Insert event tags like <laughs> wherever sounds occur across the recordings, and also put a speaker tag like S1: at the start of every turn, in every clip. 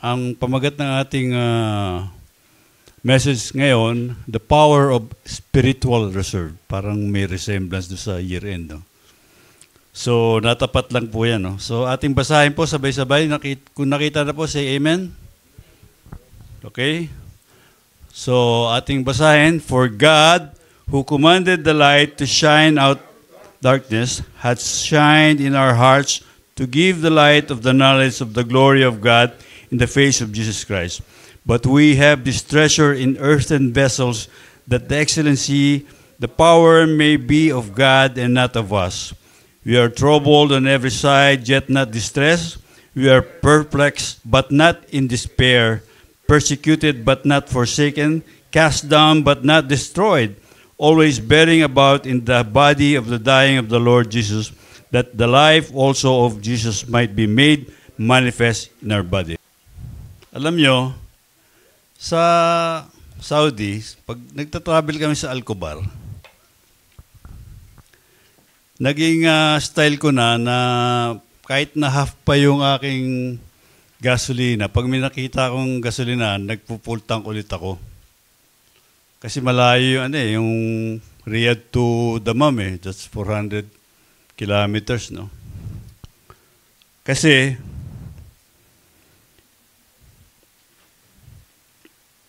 S1: ang pamagat ng ating uh, message ngayon, the power of spiritual reserve. Parang may resemblance do sa year-end. No? So, natapat lang po yan. No? So, ating basahin po sabay-sabay. Nakit, kung nakita na po, say amen. Okay? So, ating basahin, For God, who commanded the light to shine out darkness, hath shined in our hearts to give the light of the knowledge of the glory of God in the face of Jesus Christ. But we have this treasure in earthen vessels, that the excellency, the power may be of God and not of us. We are troubled on every side, yet not distressed. We are perplexed, but not in despair, persecuted, but not forsaken, cast down, but not destroyed, always bearing about in the body of the dying of the Lord Jesus, that the life also of Jesus might be made manifest in our body. Alam nyo, sa Saudi, pag nagta-travel kami sa Alcobar, naging uh, style ko na na kahit na half pa yung aking gasolina, pag may nakita akong gasolina, nagpupultang ulit ako. Kasi malayo yung, ano eh, yung Riyadh to Damam eh, that's 400 kilometers, no? Kasi,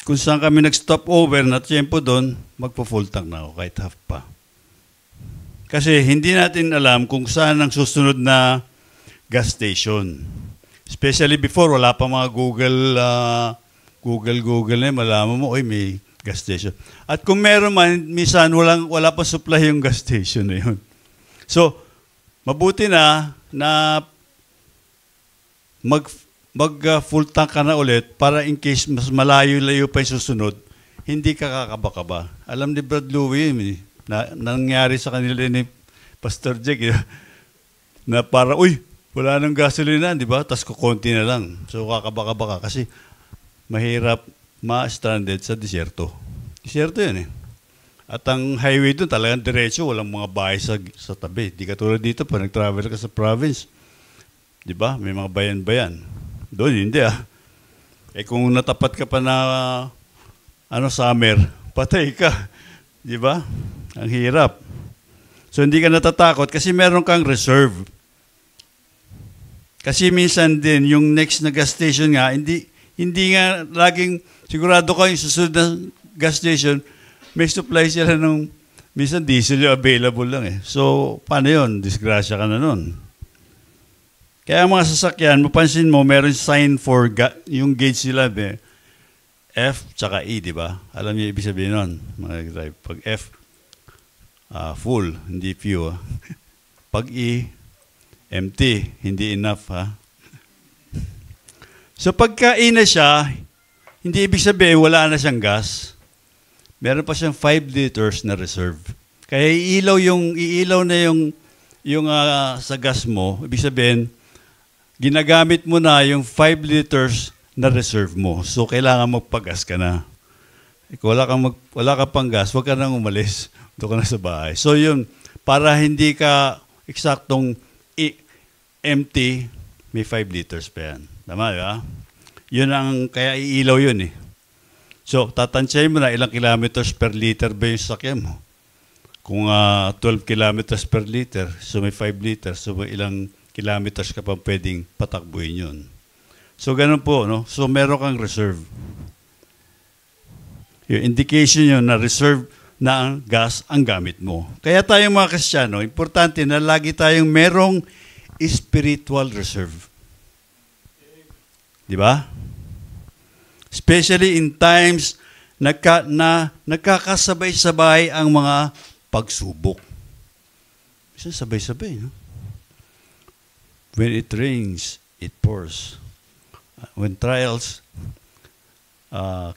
S1: kung saan kami nag-stop over na tiyempo doon, magpo-full tank na ako kahit half pa. Kasi hindi natin alam kung saan ang susunod na gas station. Especially before, wala pa mga Google, uh, Google, Google na malaman mo, oy, may gas station. At kung meron man, minsan walang, wala pa supply yung gas station na yun. So, mabuti na na mag mag uh, full tank ka na ulit para in case mas malayo-layo pa yung susunod, hindi ka kakaba-kaba. Alam ni Brad Louie, eh, na, nangyari sa kanila ni Pastor Jack, eh, <laughs> na para, uy, wala nang gasolina, di ba? Tapos kukunti na lang. So kakaba-kaba ka kasi mahirap ma-stranded sa disyerto. Disyerto yan eh. At ang highway doon talagang diretso, walang mga bahay sa, sa tabi. Di katulad dito, pag nag-travel ka sa province, di ba? May mga bayan-bayan. Doon, hindi ah. Eh kung natapat ka pa na ano, summer, <laughs> patay ka. Di ba? Ang hirap. So hindi ka natatakot kasi meron kang reserve. Kasi minsan din, yung next na gas station nga, hindi, hindi nga laging, sigurado ka yung susunod na gas station, may supply sila ng, minsan diesel yung available lang eh. So, paano yun? Disgrasya ka na nun. Kaya mga sasakyan, mapansin mo, meron sign for ga- yung gauge nila, eh, F tsaka E, di ba? Alam niyo ibig sabihin nun, mga drive. Pag F, uh, full, hindi few. <laughs> Pag E, empty, hindi enough. Ha? So pagka E na siya, hindi ibig sabihin wala na siyang gas. Meron pa siyang 5 liters na reserve. Kaya iilaw yung iilaw na yung yung uh, sa gas mo, ibig sabihin ginagamit mo na yung 5 liters na reserve mo. So, kailangan magpagas ka na. Kung wala kang, mag, wala ka pang gas, huwag ka nang umalis. <laughs> Doon ka na sa bahay. So, yun, para hindi ka eksaktong empty, may 5 liters pa yan. Tama, di ba? Yun ang, kaya iilaw yun eh. So, tatansyahin mo na ilang kilometers per liter ba yung sakyan mo. Kung uh, ah, 12 kilometers per liter, so may 5 liters, so may ilang kilometers ka pa pwedeng patakbuhin yun. So, ganun po, no? So, meron kang reserve. Yung indication yun na reserve na ang gas ang gamit mo. Kaya tayong mga Kristiyano, importante na lagi tayong merong spiritual reserve. Di ba? Especially in times nagka, na nagkakasabay-sabay ang mga pagsubok. Isa sabay-sabay, no? When it rains, it pours. When trials uh,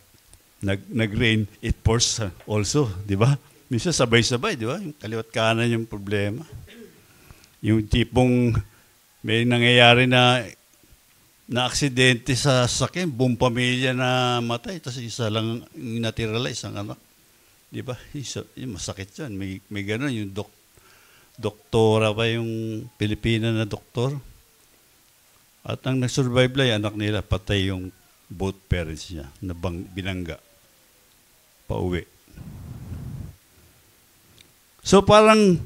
S1: nag, nag-rain, it pours also, di ba? Minsan sabay-sabay, di ba? Yung kaliwat kanan yung problema. Yung tipong may nangyayari na na aksidente sa sakyan, buong pamilya na matay, tapos isa lang natira lang, isang anak. Di ba? Isa, masakit yan. May, may ganun, yung dok, doktora pa yung Pilipina na doktor. At ang nag-survive lang, anak nila, patay yung both parents niya na bang, binangga pauwi. So parang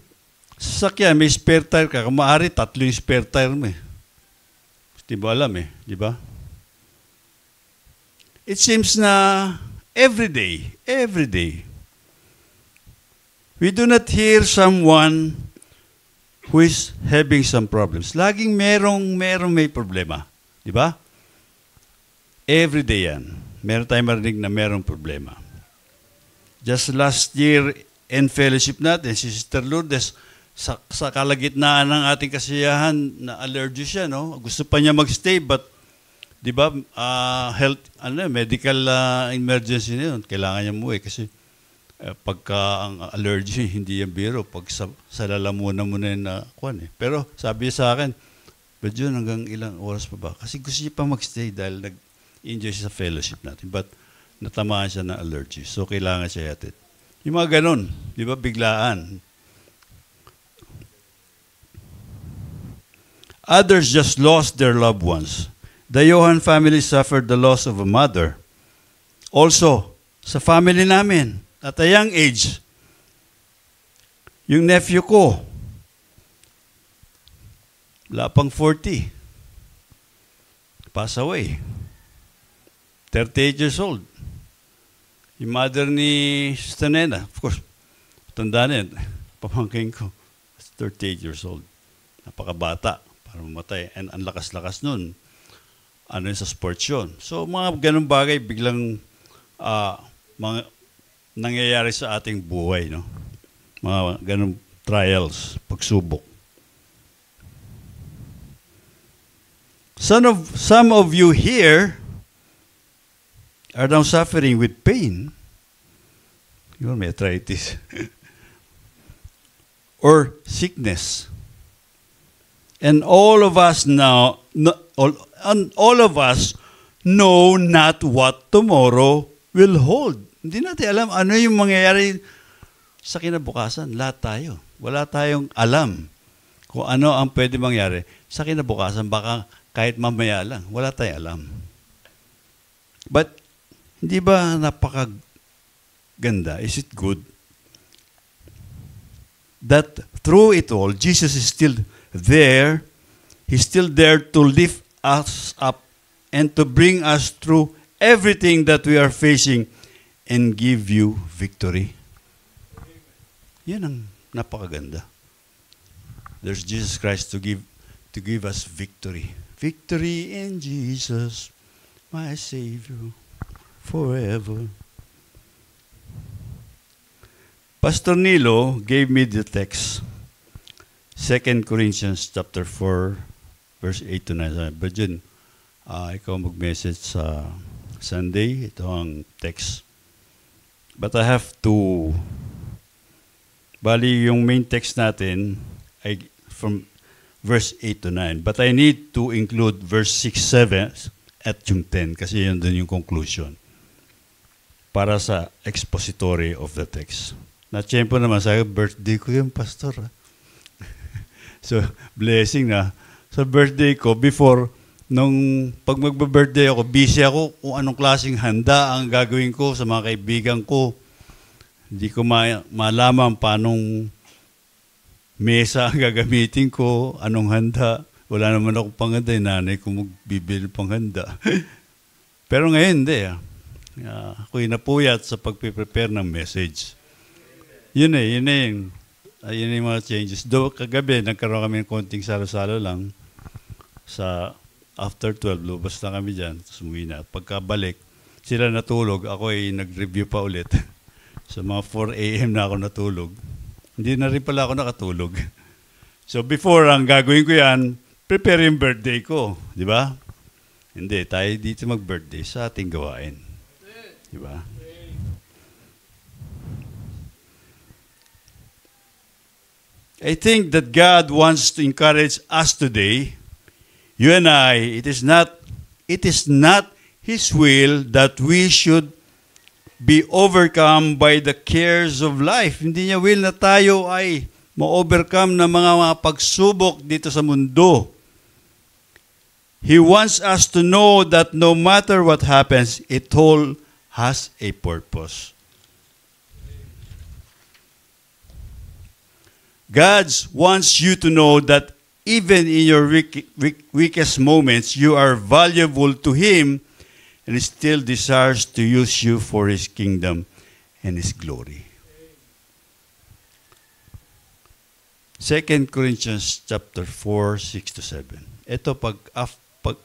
S1: sasakyan, may spare tire ka. Kung tatlo yung spare tire mo eh. Di ba alam eh, di ba? It seems na every day, every day, we do not hear someone who is having some problems. Laging merong, merong may problema. Di ba? Every day yan. Meron tayong marinig na merong problema. Just last year, in fellowship natin, si Sister Lourdes, sa, sa kalagitnaan ng ating kasiyahan, na allergy siya, no? Gusto pa niya magstay, but, di ba, uh, health, ano, medical uh, emergency na yun. Kailangan niya muwi kasi uh, pagka ang allergy, <laughs> hindi yan biro. Pag sa, sa lalamunan mo na yun na, kwan eh. Pero sabi sa akin, but yun, hanggang ilang oras pa ba? Kasi gusto niya pa magstay dahil nag-enjoy siya sa fellowship natin. But, natamaan siya ng allergy. So, kailangan siya yatid. Yung mga ganun, di ba, biglaan. Others just lost their loved ones. The Johan family suffered the loss of a mother. Also, sa family namin, at a young age, yung nephew ko, wala pang 40, pass away. 38 years old. Yung mother ni Sister Nena, of course, tanda na yun, pamangking ko, 38 years old. Napakabata para mamatay. And ang lakas-lakas nun. Ano yun sa sports yun. So mga ganun bagay biglang uh, mga nangyayari sa ating buhay. No? Mga ganun trials, pagsubok. Some of, some of you here are now suffering with pain, yun, may arthritis, <laughs> or sickness. And all of us now, no, all, and all of us know not what tomorrow will hold. Hindi natin alam ano yung mangyayari sa kinabukasan. Lahat tayo. Wala tayong alam kung ano ang pwede mangyari sa kinabukasan. Baka kahit mamaya lang. Wala tayong alam. But hindi ba napakaganda? Is it good? That through it all, Jesus is still there. He's still there to lift us up and to bring us through everything that we are facing and give you victory. Yan ang napakaganda. There's Jesus Christ to give to give us victory. Victory in Jesus, my Savior forever. Pastor Nilo gave me the text, 2 Corinthians chapter 4, verse 8 to 9. But yun, uh, ikaw mag-message sa Sunday, ito ang text. But I have to, bali yung main text natin ay from verse 8 to 9. But I need to include verse 6, 7 at yung 10 kasi yun dun yung conclusion para sa expository of the text. Na tiyempo naman sa birthday ko yung pastor. <laughs> So, blessing na. Sa birthday ko, before, nung pag magbe-birthday ako, busy ako kung anong klaseng handa ang gagawin ko sa mga kaibigan ko. Hindi ko ma- malaman paanong mesa ang <laughs> gagamitin ko, anong handa. Wala naman ako panghanda, nanay ko magbibili panghanda. <laughs> Pero ngayon, hindi. Uh, ako'y napuyat sa pagpiprepare ng message. Yun eh, yun eh uh, yun yung mga changes. Do kagabi, nagkaroon kami ng konting salo-salo lang sa after 12, lubas na kami dyan, sumuwi na. Pagkabalik, sila natulog, ako ay nag-review pa ulit. <laughs> sa mga 4 a.m. na ako natulog. Hindi na rin pala ako nakatulog. <laughs> So before, ang gagawin ko yan, prepare yung birthday ko. Di ba? Hindi, tayo dito mag-birthday sa ating gawain. Di ba? I think that God wants to encourage us today, you and I, it is not it is not his will that we should be overcome by the cares of life. Hindi niya will na tayo ay ma-overcome ng mga, mga pagsubok dito sa mundo. He wants us to know that no matter what happens, it all has a purpose. God wants you to know that even in your weak, weak, weakest moments, you are valuable to Him and He still desires to use you for His kingdom and His glory. 2 Corinthians chapter 4, 6 to 7. Ito pag, af, pag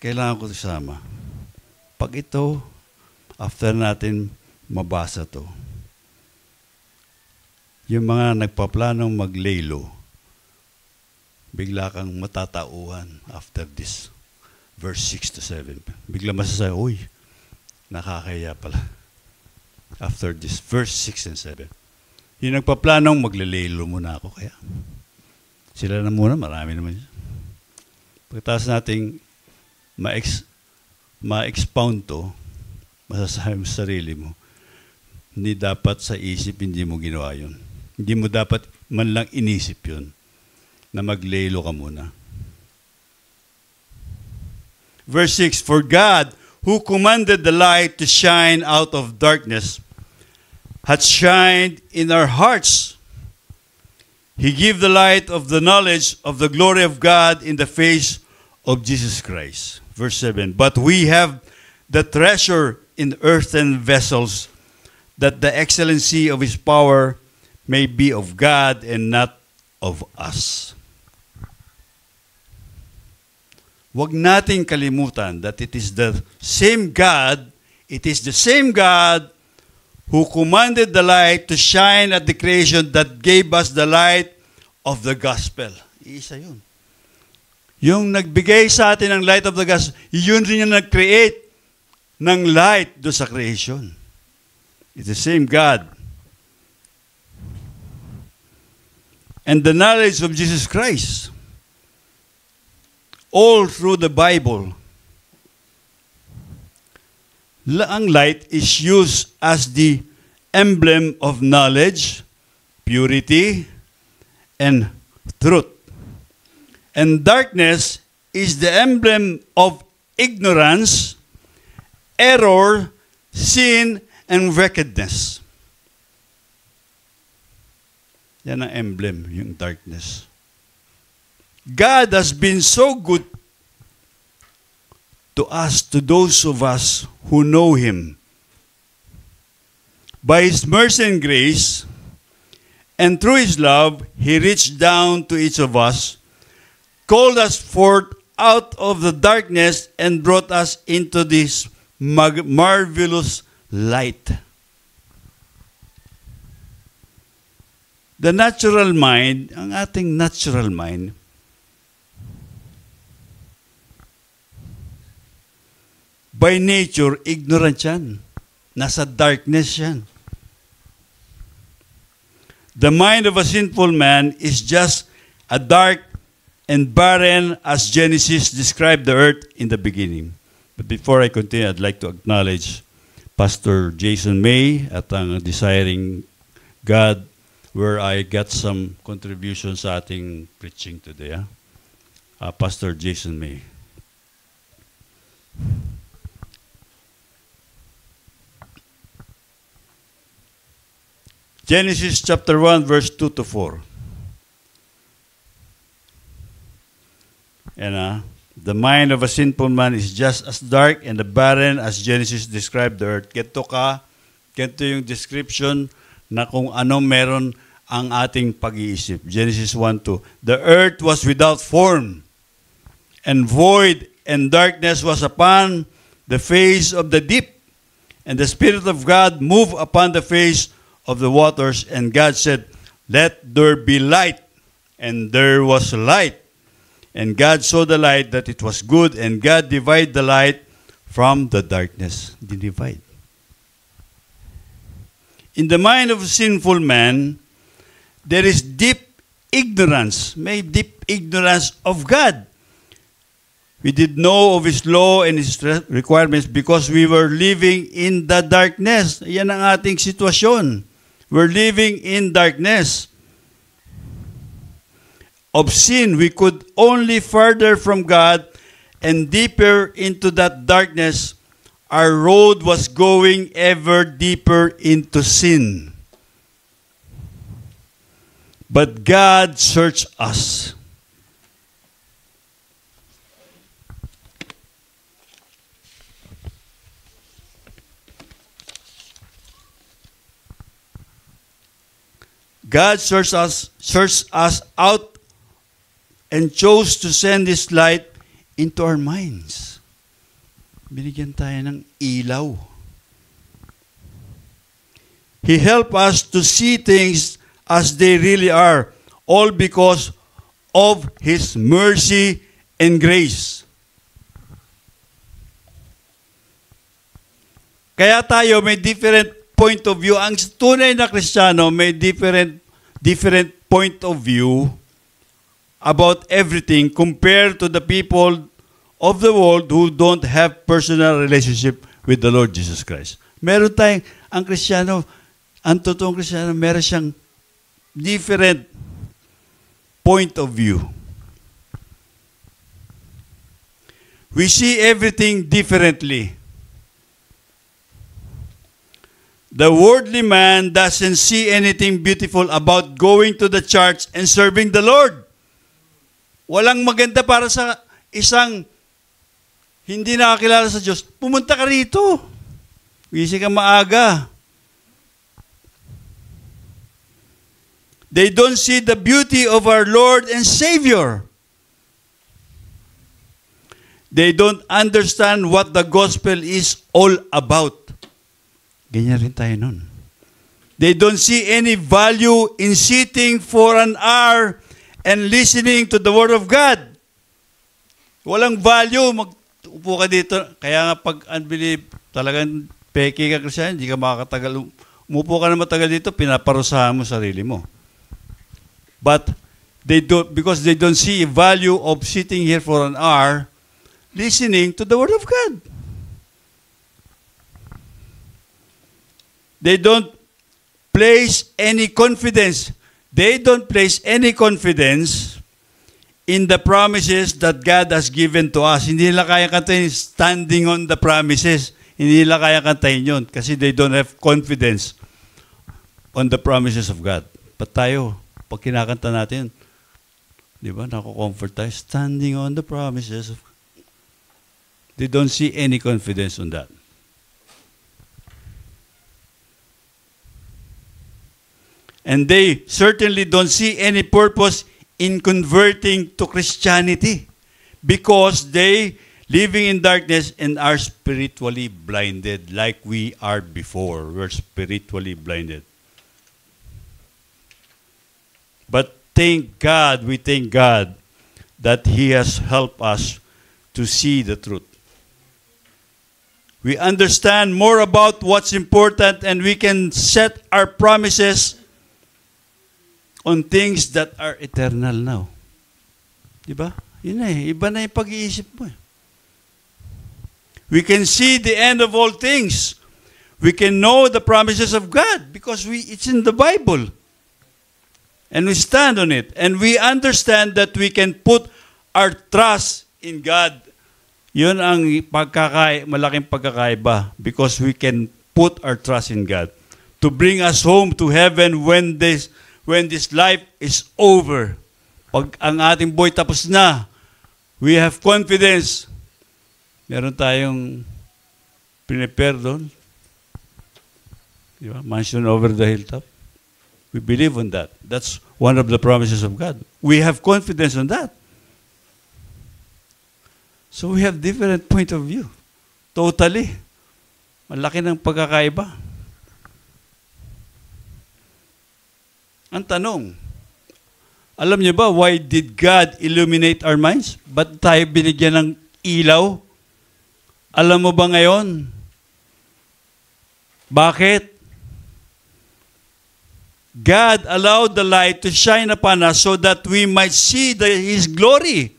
S1: kailangan ko isama. Pag ito, after natin mabasa to, yung mga nagpaplanong maglaylo, bigla kang matatauhan after this verse 6 to 7. Bigla masasabi, uy, nakakaya pala. After this, verse 6 and 7. Yung nagpaplanong, maglalelo muna ako kaya. Sila na muna, marami naman. Pagkatapos nating ma-ex, ma-expound to, masasabi mo sa sarili mo, hindi dapat sa isip, hindi mo ginawa yun. Hindi mo dapat man lang inisip yun na maglelo ka muna. Verse 6, For God, who commanded the light to shine out of darkness, hath shined in our hearts. He gave the light of the knowledge of the glory of God in the face of Jesus Christ. Verse 7 But we have the treasure in earthen vessels, that the excellency of his power may be of God and not of us. Huwag nating kalimutan that it is the same God, it is the same God who commanded the light to shine at the creation that gave us the light of the gospel. Isa yun. Yung nagbigay sa atin ng light of the gospel, yun rin yung nag-create ng light do sa creation. It's the same God. And the knowledge of Jesus Christ. All through the Bible ang light is used as the emblem of knowledge, purity, and truth. And darkness is the emblem of ignorance, error, sin, and wickedness. Yan ang emblem, yung darkness. God has been so good to us, to those of us who know Him. By His mercy and grace, and through His love, He reached down to each of us, called us forth out of the darkness, and brought us into this mag- marvelous light. The natural mind, ang ating natural mind, by nature, ignorant yan. Nasa darkness yan. The mind of a sinful man is just a dark and barren as Genesis described the earth in the beginning. But before I continue, I'd like to acknowledge Pastor Jason May at ang Desiring God where I got some contributions sa ating preaching today. Ah? Uh, Pastor Jason May. Genesis chapter 1, verse 2 to 4. And uh, the mind of a sinful man is just as dark and barren as Genesis described the earth. Ganito ka, ganito yung description na kung ano meron ang ating pag-iisip. Genesis 1, 2. The earth was without form and void and darkness was upon the face of the deep. And the Spirit of God moved upon the face of the waters, and God said, Let there be light. And there was light. And God saw the light that it was good, and God divided the light from the darkness. Divide. In the mind of a sinful man, there is deep ignorance, may deep ignorance of God. We did know of His law and His requirements because we were living in the darkness. Yan ang ating sitwasyon. We're living in darkness. of sin, we could only further from God and deeper into that darkness. Our road was going ever deeper into sin. But God searched us. God searched us, searched us out and chose to send His light into our minds. Binigyan tayo ng ilaw. He helped us to see things as they really are, all because of His mercy and grace. Kaya tayo may different point of view. Ang tunay na Kristiyano may different different point of view about everything compared to the people of the world who don't have personal relationship with the Lord Jesus Christ. Meron tayong, ang Kristiyano, ang totoong Kristiyano, meron siyang different point of view. We see everything differently. The worldly man doesn't see anything beautiful about going to the church and serving the Lord. Walang maganda para sa isang hindi nakakilala sa Diyos. Pumunta ka rito. Wisi ka maaga. They don't see the beauty of our Lord and Savior. They don't understand what the gospel is all about. Ganyan rin tayo nun. They don't see any value in sitting for an hour and listening to the Word of God. Walang value. Mag-upo ka dito. Kaya nga pag unbelief, talagang peke ka Kristiyan, hindi ka makakatagal. Umupo ka na matagal dito, pinaparusahan mo sarili mo. But they don't, because they don't see value of sitting here for an hour, listening to the Word of God. They don't place any confidence. They don't place any confidence in the promises that God has given to us. Hindi nila kaya kantayin standing on the promises. Hindi nila kaya kantayin yun kasi they don't have confidence on the promises of God. But tayo, pag kinakanta natin, di ba, nako-comfort tayo, standing on the promises of They don't see any confidence on that. And they certainly don't see any purpose in converting to Christianity because they living in darkness and are spiritually blinded like we are before. We're spiritually blinded. But thank God, we thank God that He has helped us to see the truth. We understand more about what's important and we can set our promises on things that are eternal now. Di ba? Yun na eh. Iba na yung pag-iisip mo eh. We can see the end of all things. We can know the promises of God because we, it's in the Bible. And we stand on it. And we understand that we can put our trust in God. Yun ang pagkakai, malaking pagkakaiba because we can put our trust in God to bring us home to heaven when this when this life is over. Pag ang ating boy tapos na, we have confidence. Meron tayong prepare doon. Di? Mansion over the hilltop. We believe on that. That's one of the promises of God. We have confidence on that. So we have different point of view. Totally. Malaki ng pagkakaiba. Ang tanong, alam niyo ba why did God illuminate our minds? Ba't tayo binigyan ng ilaw? Alam mo ba ngayon? Bakit? God allowed the light to shine upon us so that we might see the, His glory.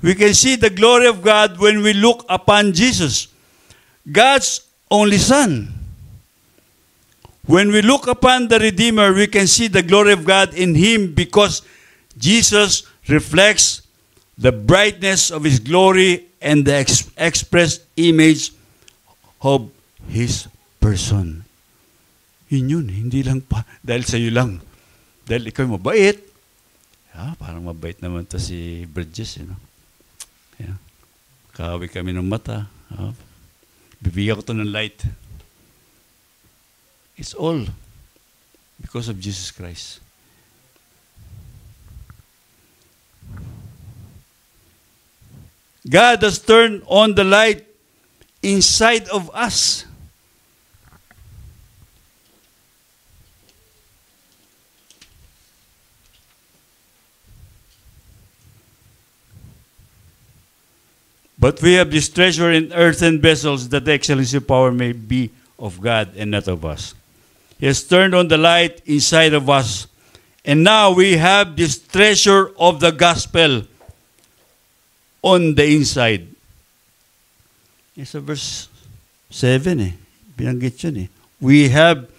S1: We can see the glory of God when we look upon Jesus, God's only Son. When we look upon the Redeemer, we can see the glory of God in Him because Jesus reflects the brightness of His glory and the ex- express image of His person. Yun yun, hindi lang pa, dahil sa iyo lang. Dahil ikaw mabait. Ah, parang mabait naman to si Bridges, you know. Yeah. Kawi kami ng mata. Ah, bibigyan ko to ng light. It's all because of Jesus Christ. God has turned on the light inside of us. But we have this treasure in earthen vessels that the excellency of power may be of God and not of us. Has turned on the light inside of us. And now we have this treasure of the gospel on the inside. Yes, sa verse 7 eh. Binanggit yun eh. We have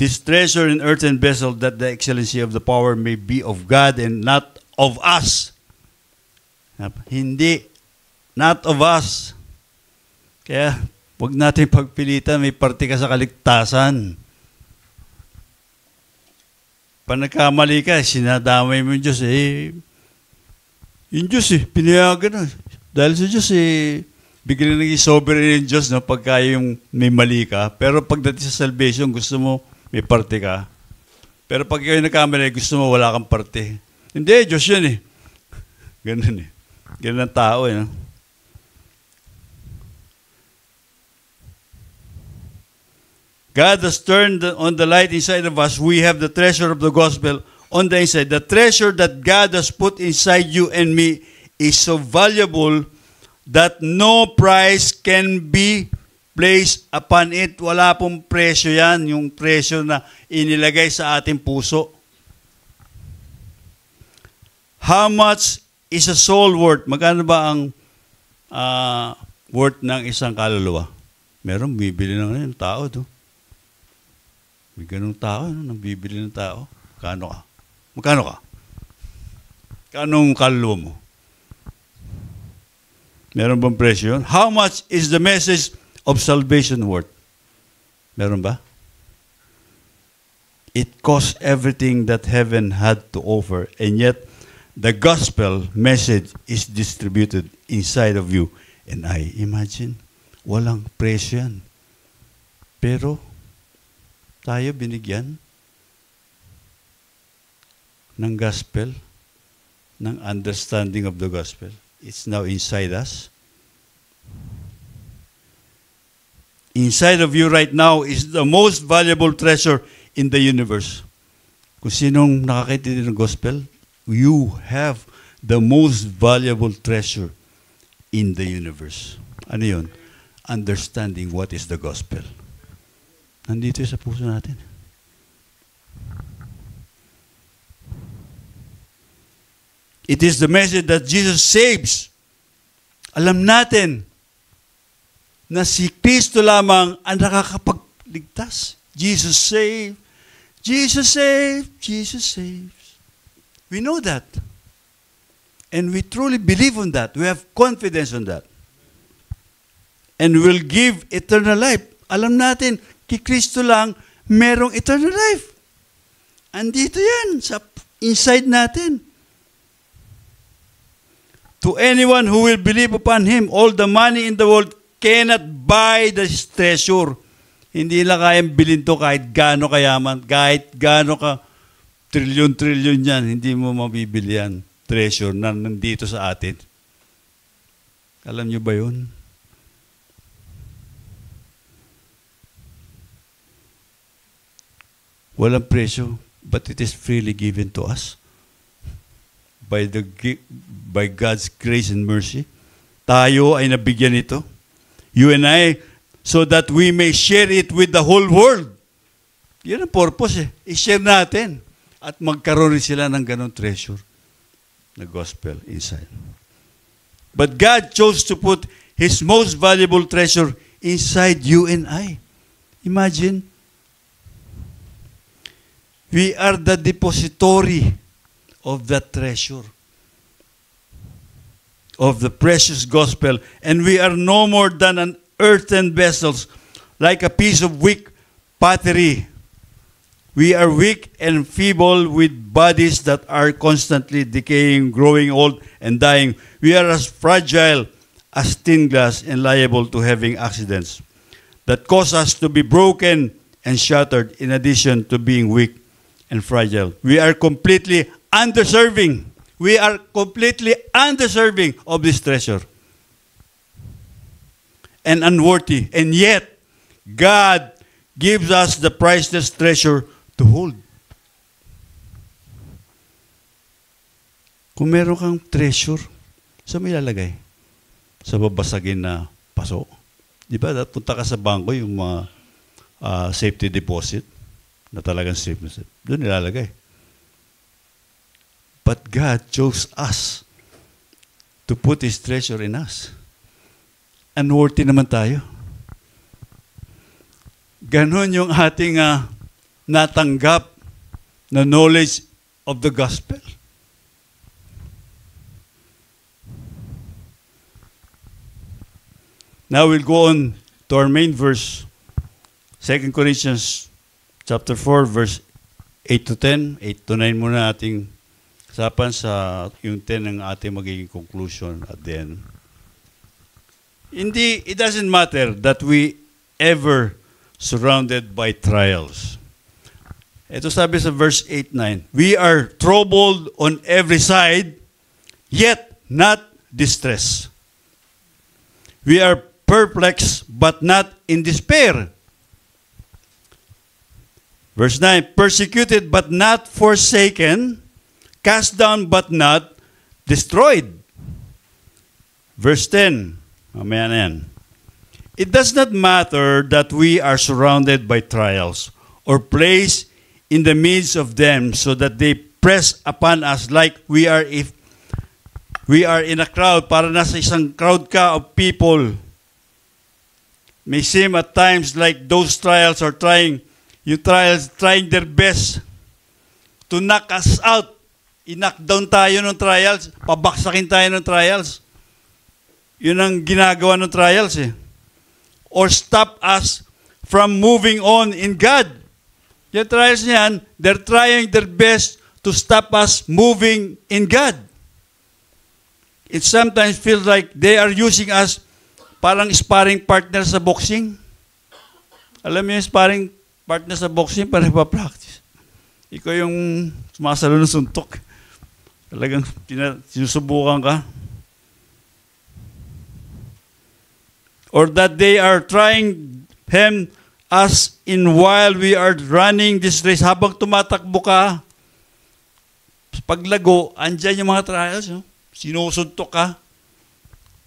S1: this treasure in earthen vessel that the excellency of the power may be of God and not of us. Hindi, not of us. Kaya, huwag natin pagpilitan, may parte ka sa kaligtasan. Pag nagkamali ka, sinadamay mo yung Diyos, eh, yung Diyos eh, pinayagan na. Dahil sa Diyos eh, bigla naging sovereign yung Diyos no, pagka yung may mali ka. Pero pagdating sa salvation, gusto mo may parte ka. Pero pag ikaw yung nagkamali, gusto mo wala kang parte. Hindi, Diyos yun eh. <laughs> Ganun eh. Ganun ang tao eh. No? God has turned on the light inside of us. We have the treasure of the gospel on the inside. The treasure that God has put inside you and me is so valuable that no price can be placed upon it. Wala pong presyo yan, yung presyo na inilagay sa ating puso. How much is a soul worth? Magkano ba ang uh, worth ng isang kaluluwa? Meron, bibili na ngayon, tao to. May ganung tao, no? nang bibili ng tao. Kano ka? Magkano ka? Kanong kaluluwa mo? Meron bang presyo? How much is the message of salvation worth? Meron ba? It cost everything that heaven had to offer, and yet the gospel message is distributed inside of you and I. Imagine, walang presyo yan. Pero, tayo binigyan ng gospel, ng understanding of the gospel. It's now inside us. Inside of you right now is the most valuable treasure in the universe. Kung sinong nakakita ng gospel, you have the most valuable treasure in the universe. Ano yun? Understanding what is the gospel. Nandito sa puso natin. It is the message that Jesus saves. Alam natin na si Kristo lamang ang nakakapagligtas. Jesus save. Jesus save. Jesus saves. We know that. And we truly believe on that. We have confidence on that. And will give eternal life. Alam natin, kay Kristo lang, merong eternal life. Andito yan, sa inside natin. To anyone who will believe upon Him, all the money in the world cannot buy the treasure. Hindi lang kayang bilhin to kahit gaano kayaman, kahit gaano ka trilyon-trilyon yan, hindi mo mabibili yan. Treasure na nandito sa atin. Alam nyo ba yun? Walang presyo, but it is freely given to us by the by God's grace and mercy. Tayo ay nabigyan ito. You and I, so that we may share it with the whole world. Yan ang purpose eh. I-share natin. At magkaroon rin sila ng ganong treasure na gospel inside. But God chose to put His most valuable treasure inside you and I. Imagine, We are the depository of that treasure, of the precious gospel. And we are no more than an earthen vessels, like a piece of weak pottery. We are weak and feeble with bodies that are constantly decaying, growing old, and dying. We are as fragile as tin glass and liable to having accidents that cause us to be broken and shattered in addition to being weak and fragile. We are completely undeserving. We are completely undeserving of this treasure and unworthy. And yet, God gives us the priceless treasure to hold. Kung meron kang treasure, saan mo ilalagay? Sa babasagin na paso. Di ba? Punta ka sa bangko, yung mga uh, safety deposit na talagang safe na safe. Doon nilalagay. But God chose us to put His treasure in us. Unworthy naman tayo. Ganon yung ating uh, natanggap na knowledge of the gospel. Now we'll go on to our main verse, 2 Corinthians chapter 4, verse 8 to 10. 8 to 9 muna ating usapan sa yung 10 ng ating magiging conclusion at the end. Hindi, it doesn't matter that we ever surrounded by trials. Ito sabi sa verse 8-9, We are troubled on every side, yet not distressed. We are perplexed, but not in despair. Verse 9, persecuted but not forsaken, cast down but not destroyed. Verse 10, mamaya na yan. It does not matter that we are surrounded by trials or placed in the midst of them so that they press upon us like we are if we are in a crowd, para nasa isang crowd ka of people may seem at times like those trials are trying, you trials trying their best to knock us out. I-knock down tayo ng trials, pabaksakin tayo ng trials. Yun ang ginagawa ng trials eh. Or stop us from moving on in God. Yung trials niyan, they're trying their best to stop us moving in God. It sometimes feels like they are using us parang sparring partner sa boxing. Alam mo yung sparring partner sa boxing, para pa-practice. Ikaw yung sumasalo ng suntok. Talagang sinusubukan ka. Or that they are trying him us in while we are running this race. Habang tumatakbo ka, paglago, andyan yung mga trials. No? Sinusuntok ka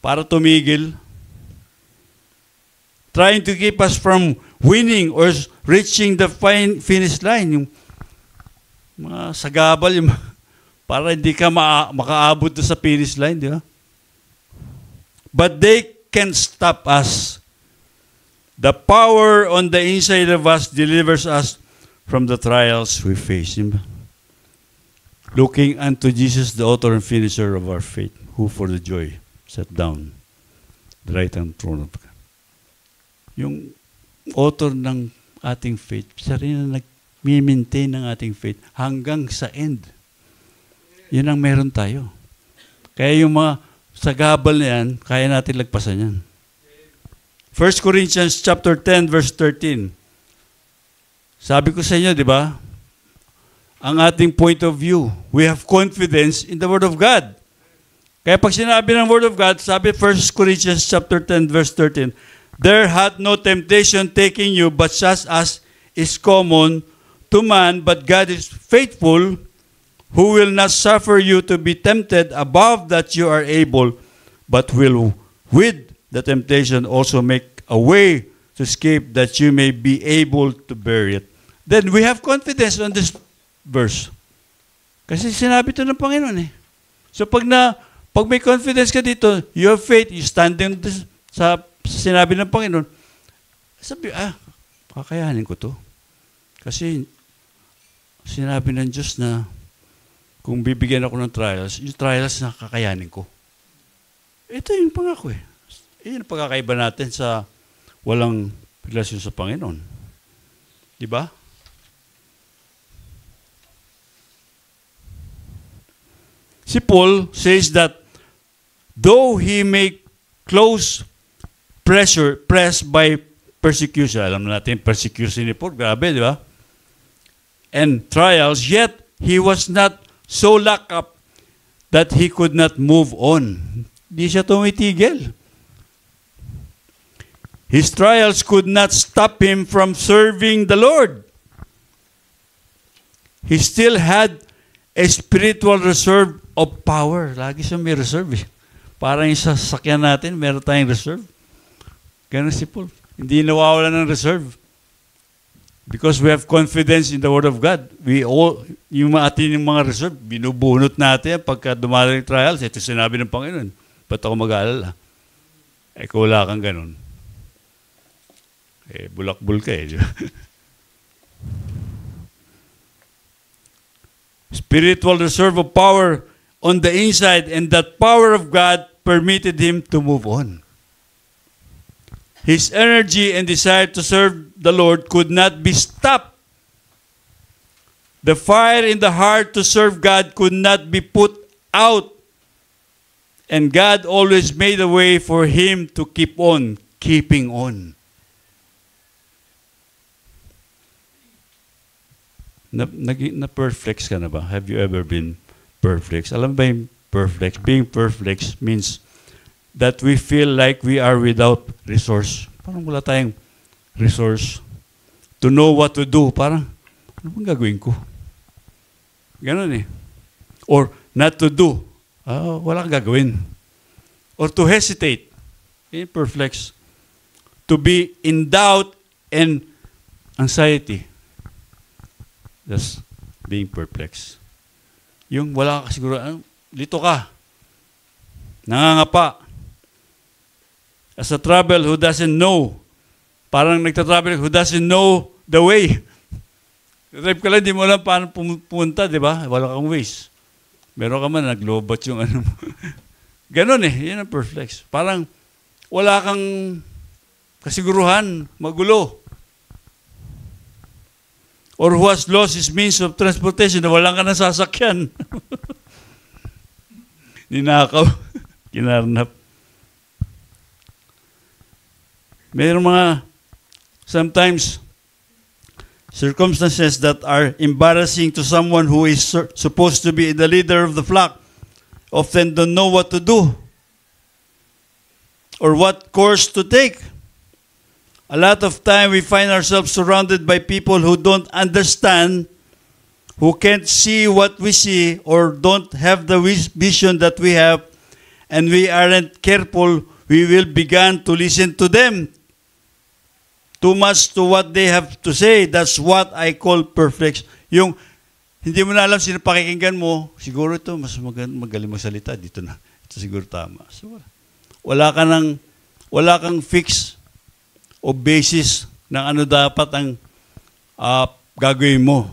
S1: para tumigil trying to keep us from winning or reaching the fine finish line. Yung mga sagabal, yung, <laughs> para hindi ka ma- makaabot sa finish line, di ba? But they can stop us. The power on the inside of us delivers us from the trials we face. Looking unto Jesus, the author and finisher of our faith, who for the joy sat down the right hand throne of yung author ng ating faith, siya rin na nag-maintain ng ating faith hanggang sa end. Yun ang meron tayo. Kaya yung mga sagabal na yan, kaya natin lagpasan yan. 1 Corinthians chapter 10 verse 13. Sabi ko sa inyo, di ba? Ang ating point of view, we have confidence in the Word of God. Kaya pag sinabi ng Word of God, sabi 1 Corinthians chapter 10 verse 13, There hath no temptation taking you, but such as is common to man, but God is faithful, who will not suffer you to be tempted above that you are able, but will with the temptation also make a way to escape that you may be able to bear it. Then we have confidence on this verse. Kasi sinabi ito ng Panginoon eh. So pag na pag may confidence ka dito, you have faith, you stand in this, sa sinabi ng Panginoon, sabi, ah, kakayanin ko to. Kasi sinabi ng Diyos na kung bibigyan ako ng trials, yung trials na kakayanin ko. Ito yung pangako eh. Iyon ang pagkakaiba natin sa walang relasyon sa Panginoon. Di ba? Si Paul says that though he may close pressure, pressed by persecution, alam natin, persecution ni Paul, grabe, di ba? And trials, yet he was not so locked up that he could not move on. Di siya tumitigil. His trials could not stop him from serving the Lord. He still had a spiritual reserve of power. Lagi siya may reserve eh. Parang yung sasakyan natin, meron tayong reserve. Ganun si Paul. Hindi nawawala ng reserve. Because we have confidence in the Word of God. We all, yung atin yung mga reserve, binubunot natin pagka dumarating trials. Ito sinabi ng Panginoon. Ba't ako mag-aalala? Eh, kung wala kang ganun. Eh, bulakbul ka eh. <laughs> Spiritual reserve of power on the inside and that power of God permitted him to move on. His energy and desire to serve the Lord could not be stopped. The fire in the heart to serve God could not be put out. And God always made a way for him to keep on keeping on. Na, na, na perflex ka na ba? Have you ever been perflex? Alam ba yung perflex? Being perflex means that we feel like we are without resource. Parang wala tayong resource to know what to do. Parang, ano bang gagawin ko? Ganon eh. Or not to do. Ah, wala kang gagawin. Or to hesitate. Eh, perflex. To be in doubt and anxiety. That's being perplexed. Yung wala ka siguro, ano, dito ka. Nangangapa. As a travel who doesn't know. Parang nagtatravel who doesn't know the way. Drive ka lang, di mo alam paano pumunta, di ba? Wala kang ways. Meron ka man, naglobot yung ano mo. <laughs> Ganon eh, yan ang perplex. Parang wala kang kasiguruhan, magulo or who has lost his means of transportation na walang ka na sasakyan. <laughs> Ninakaw. <laughs> Kinarnap. Mayroong mga sometimes circumstances that are embarrassing to someone who is supposed to be the leader of the flock often don't know what to do or what course to take. A lot of time we find ourselves surrounded by people who don't understand, who can't see what we see, or don't have the vision that we have, and we aren't careful, we will begin to listen to them too much to what they have to say. That's what I call perfect. Yung hindi mo na alam sino pakikinggan mo, siguro ito, mas mag- magaling magsalita, dito na. Ito siguro tama. So, wala ka nang, wala kang fix o basis ng ano dapat ang uh, gagawin mo.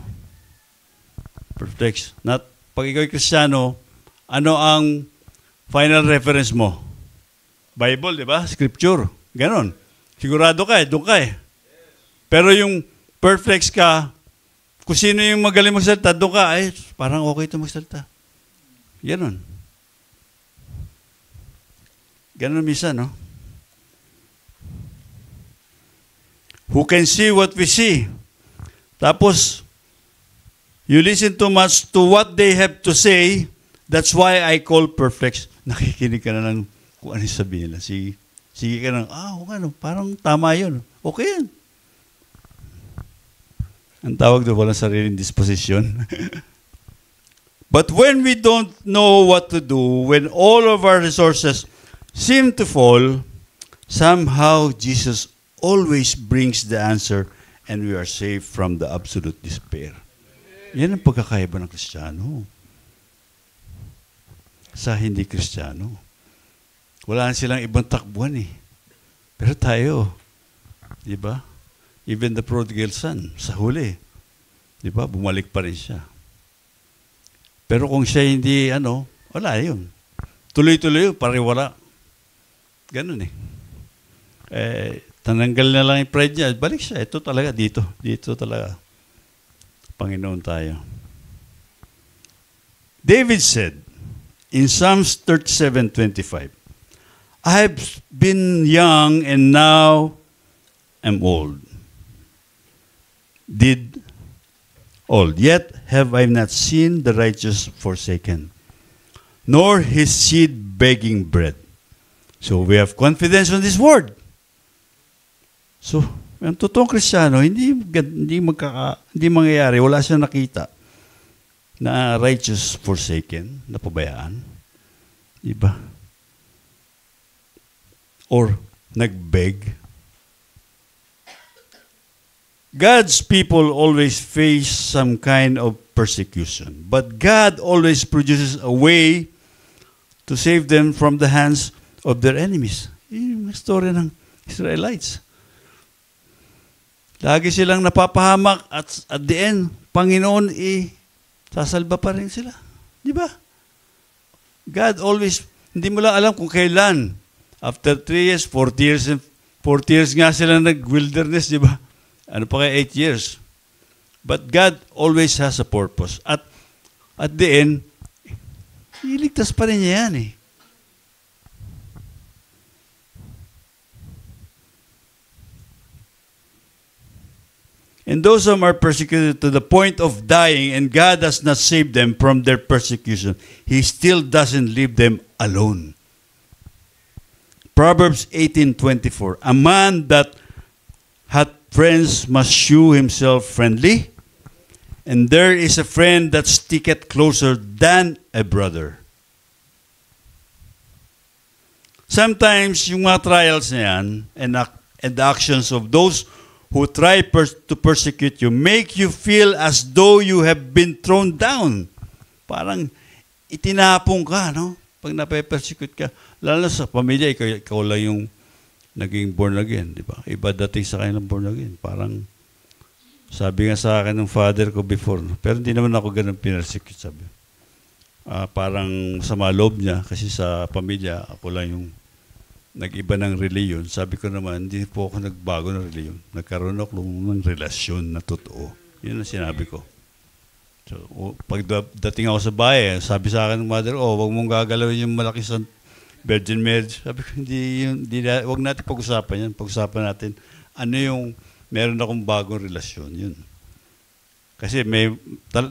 S1: Perfect. Not, pag ikaw kristyano, ano ang final reference mo? Bible, di ba? Scripture. Ganon. Sigurado ka eh, doon ka eh. Pero yung perfect ka, kung sino yung magaling magsalita, doon ka, ay, parang okay ito magsalita. Ganon. Ganon misa, no? who can see what we see. Tapos, you listen too much to what they have to say. That's why I call perfect. Nakikinig ka na ng kung ano sabihin nila. Sige, sige ka na, ah, okay, no, parang tama yun. Okay yan. Ang tawag doon, walang sariling disposition. <laughs> But when we don't know what to do, when all of our resources seem to fall, somehow Jesus always brings the answer and we are saved from the absolute despair. Yan ang pagkakaiba ng Kristiyano. Sa hindi Kristiyano. Wala silang ibang takbuhan eh. Pero tayo, di ba? Even the prodigal son, sa huli, Di ba? Bumalik pa rin siya. Pero kung siya hindi, ano, wala yun. Tuloy-tuloy yun, pariwala. Ganun eh. Eh, tananggal na lang yung pride niya. Balik siya. Ito talaga, dito. Dito talaga. Panginoon tayo. David said in Psalms 37:25, I have been young and now am old. Did old, yet have I not seen the righteous forsaken, nor his seed begging bread. So we have confidence on this word. So, ang totoong kristyano, hindi, hindi, magkaka, hindi mangyayari, wala siya nakita na righteous forsaken, na pabayaan. Diba? Or nagbeg. God's people always face some kind of persecution. But God always produces a way to save them from the hands of their enemies. Yung story ng Israelites. Lagi silang napapahamak at at the end, Panginoon, eh, sasalba pa rin sila. Di ba? God always, hindi mo lang alam kung kailan. After 3 years, 40 years, 40 years nga sila nag-wilderness, di ba? Ano pa kaya 8 years? But God always has a purpose. At at the end, iligtas pa rin niya yan eh. And those whom are persecuted to the point of dying, and God has not saved them from their persecution, He still doesn't leave them alone. Proverbs 18:24 A man that hath friends must shew himself friendly, and there is a friend that sticketh closer than a brother. Sometimes yung mga trials na yan and, and the actions of those who try pers- to persecute you make you feel as though you have been thrown down. Parang itinapong ka, no? Pag nape-persecute ka. Lalo sa pamilya, ikaw, ikaw lang yung naging born again, di ba? Iba dating sa kanilang born again. Parang, sabi nga sa akin ng father ko before, no? pero hindi naman ako ganun pinersecute, sabi. Uh, parang sama loob niya kasi sa pamilya, ako lang yung nag-iba ng reliyon, sabi ko naman, hindi po ako nagbago ng reliyon. Nagkaroon ako ng relasyon na totoo. Yun ang sinabi ko. So, pag dating ako sa bahay, sabi sa akin ng mother, oh, wag mong gagalawin yung malaki sa virgin marriage. Sabi ko, hindi, yun, hindi wag natin pag-usapan yan. Pag-usapan natin, ano yung, meron akong bagong relasyon. Yun. Kasi may,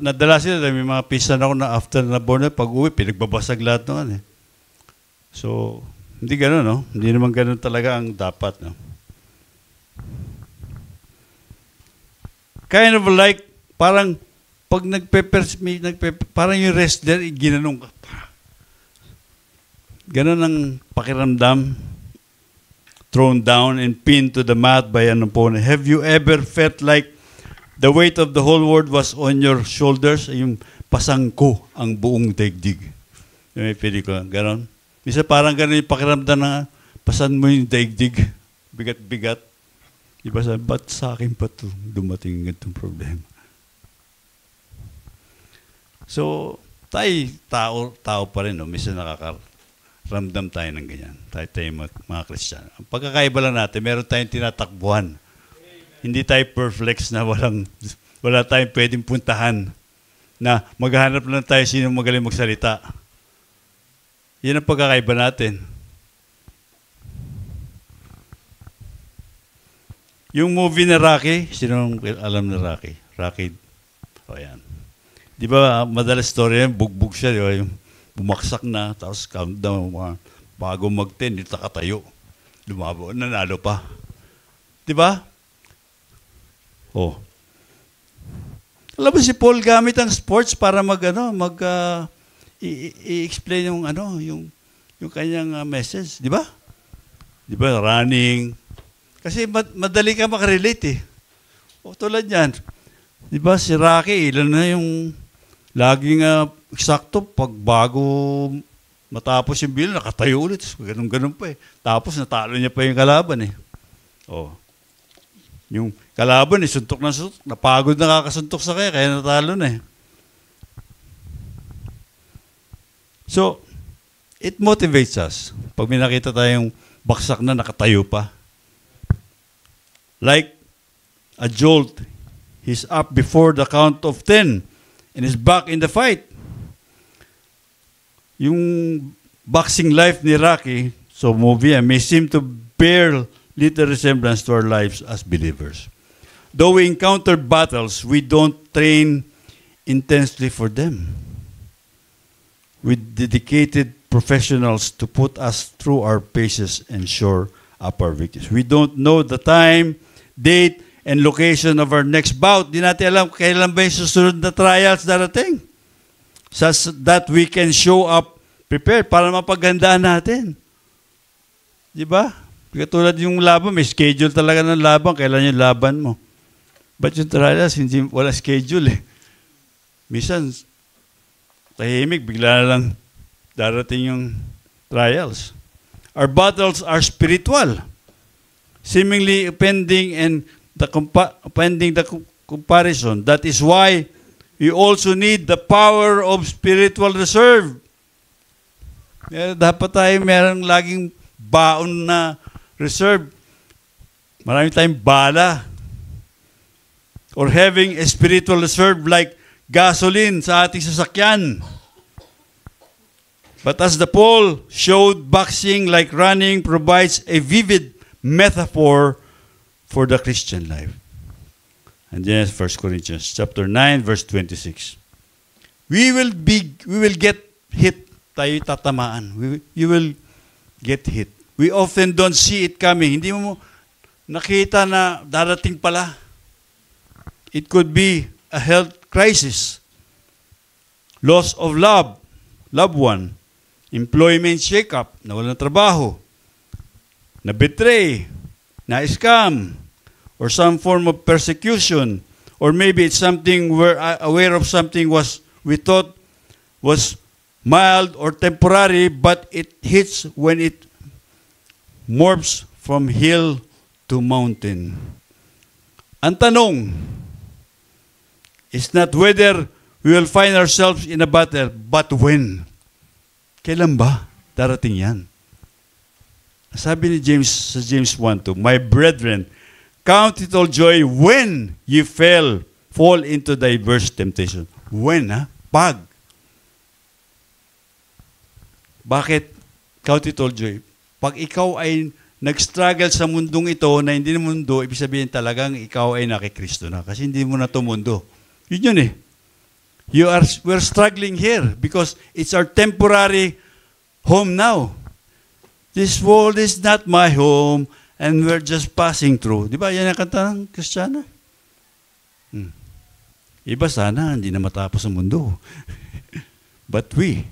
S1: nadala sila, may mga pisan ako na after na born na, pag uwi, pinagbabasag lahat ng eh. So, hindi gano'n, no? Hindi naman gano'n talaga ang dapat, no? Kind of like, parang, pag nagpe-pers, nagpe parang yung wrestler, ginanong ka. Ganon ang pakiramdam. Thrown down and pinned to the mat by an opponent. Have you ever felt like the weight of the whole world was on your shoulders? Yung pasang ko ang buong daigdig. Yung may pelikula. Ganon. Isa parang ganun yung pakiramdam na pasan mo yung daigdig, bigat-bigat. Iba sabi, ba't sa akin pa to dumating itong problema? So, tayo, tao, tao pa rin, no? Minsan nakakaramdam tayo ng ganyan. Tayo tayo mga, mga Kristiyano. Ang pagkakaiba lang natin, meron tayong tinatakbuhan. Amen. Hindi tayo perflex na walang, wala tayong pwedeng puntahan na maghahanap lang tayo sino magaling magsalita. Yan ang pagkakaiba natin. Yung movie na Rocky, sino alam na Rocky? Rocky, o oh, yan. Di ba, madalas story yan, bugbog siya, di ba? Yung bumaksak na, tapos countdown, mga bago mag-10, dito nakatayo. Lumabo, nanalo pa. Di ba? Oh. Alam mo si Paul gamit ang sports para mag, ano, mag, uh, i-explain yung ano, yung yung kanyang uh, message, di ba? Di ba running. Kasi mad- madali ka makarelate eh. O tulad niyan. Di ba si Rocky, ilan na yung laging uh, eksakto pag bago matapos yung bill, nakatayo ulit. Ganun-ganun pa eh. Tapos natalo niya pa yung kalaban eh. Oh. Yung kalaban, eh, suntok na suntok. Napagod na kakasuntok sa kaya, kaya natalo na eh. So, it motivates us. Pag may nakita tayong baksak na nakatayo pa. Like a jolt, he's up before the count of 10 and is back in the fight. Yung boxing life ni Rocky, so movie, eh, may seem to bear little resemblance to our lives as believers. Though we encounter battles, we don't train intensely for them. With dedicated professionals to put us through our paces and shore up our victories. We don't know the time, date, and location of our next bout. Di natin alam kailan ba yung susunod na trials darating. Such that we can show up prepared para mapagandaan natin. Di ba? Katulad yung laban, may schedule talaga ng laban, kailan yung laban mo. But yung trials, hindi, wala schedule eh. Minsan, tahimik, bigla na lang darating yung trials. Our battles are spiritual, seemingly pending and the compa- pending the comparison. That is why we also need the power of spiritual reserve. Eh, dapat tayo merong laging baon na reserve. Marami tayong bala. Or having a spiritual reserve like gasoline sa ating sasakyan. But as the Paul showed, boxing, like running, provides a vivid metaphor for the Christian life. And then 1 Corinthians chapter 9, verse 26. We will be we will get hit. Tayo tatamaan. We, you will get hit. We often don't see it coming. Hindi mo nakita na darating pala. It could be a health crisis. Loss of love, loved one, employment shake-up, nawala ng trabaho, na-betray, na-scam, or some form of persecution, or maybe it's something we're aware of something was we thought was mild or temporary, but it hits when it morphs from hill to mountain. Ang tanong is not whether we will find ourselves in a battle, but when. Kailan ba darating yan? Sabi ni James sa James 1:2, My brethren, count it all joy when you fell, fall into diverse temptation. When, ha? Pag. Bakit count it all joy? Pag ikaw ay nag-struggle sa mundong ito na hindi na mundo, ibig sabihin talagang ikaw ay nakikristo na. Kasi hindi mo na to mundo. Yun yun eh. You are, we're struggling here because it's our temporary home now. This world is not my home and we're just passing through. Di ba? Yan ang kanta ng Kristiyana. Hmm. Iba sana, hindi na matapos ang mundo. <laughs> But we,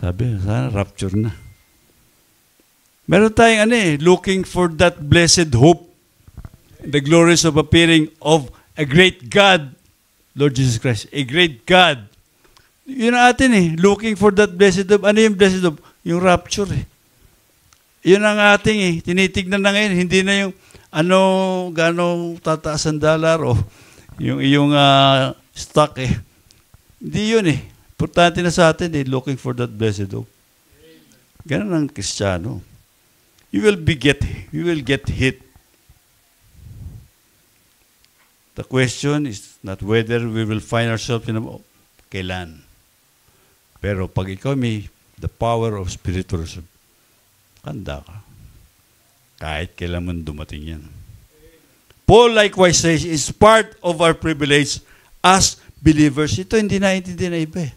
S1: sabi, sana rapture na. Meron tayong ano eh, looking for that blessed hope, the glories of appearing of a great God Lord Jesus Christ, a great God. Yun ang atin eh, looking for that blessed hope. Ano yung blessed hope? Yung rapture eh. Yun ang ating eh, tinitignan na ngayon, hindi na yung ano, gano'ng tataas ang dollar o yung iyong uh, stock eh. Hindi yun eh. Importante na sa atin eh, looking for that blessed hope. Ganun ang kristyano. You will be get, you will get hit The question is not whether we will find ourselves in a, kailan. Pero pag ikaw may the power of spiritualism, kanda ka. Kahit kailan man dumating yan. Paul likewise says, it's part of our privilege as believers. Ito hindi naintindi na iba eh.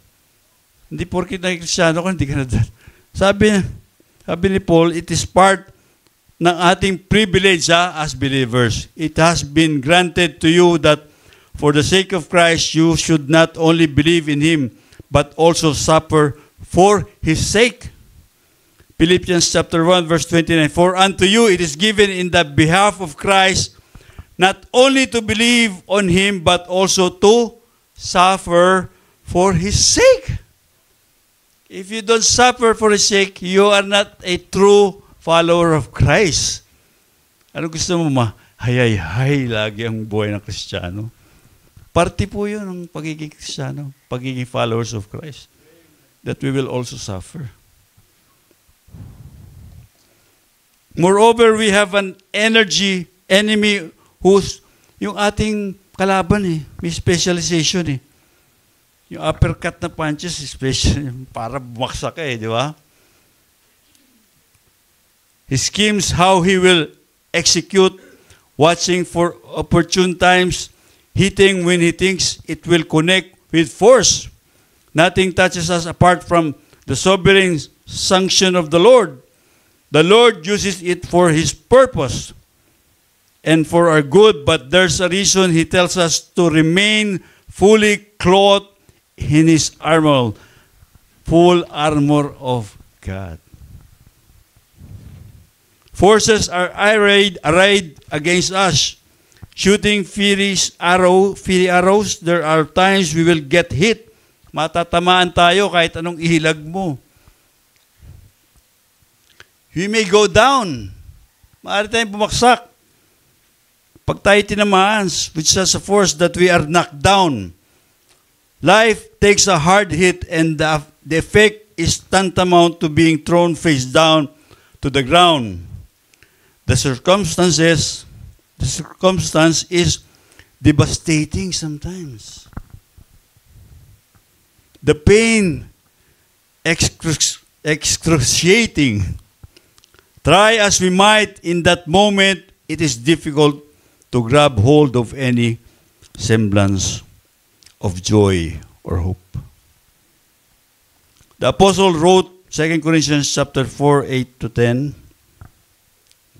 S1: Hindi porkit na kristyano ka, hindi ka na Sabi, sabi ni Paul, it is part ng ating privilege ha, as believers. It has been granted to you that for the sake of Christ, you should not only believe in Him, but also suffer for His sake. Philippians chapter 1 verse 29, For unto you it is given in the behalf of Christ, not only to believe on Him, but also to suffer for His sake. If you don't suffer for His sake, you are not a true follower of Christ. Ano gusto mo ma? hayay-hay lagi ang buhay ng Kristiyano. Parti po yun ng pagiging Kristiyano, pagiging followers of Christ. That we will also suffer. Moreover, we have an energy enemy who's yung ating kalaban eh, may specialization eh. Yung uppercut na punches, special, <laughs> para bumaksak ka eh, di ba? He schemes how he will execute, watching for opportune times, hitting when he thinks it will connect with force. Nothing touches us apart from the sovereign sanction of the Lord. The Lord uses it for His purpose and for our good, but there's a reason He tells us to remain fully clothed in His armor, full armor of God. Forces are arrayed, arrayed against us, shooting fiery arrow, fiery arrows. There are times we will get hit. Matatamaan tayo kahit anong ihilag mo. We may go down. Maaari tayong bumaksak. Pag tayo tinamaan, which has a force that we are knocked down. Life takes a hard hit and the, the effect is tantamount to being thrown face down to the ground. The circumstances, the circumstance is devastating sometimes. The pain excru- excruciating. Try as we might in that moment, it is difficult to grab hold of any semblance of joy or hope. The apostle wrote 2 Corinthians chapter 4, 8 to 10.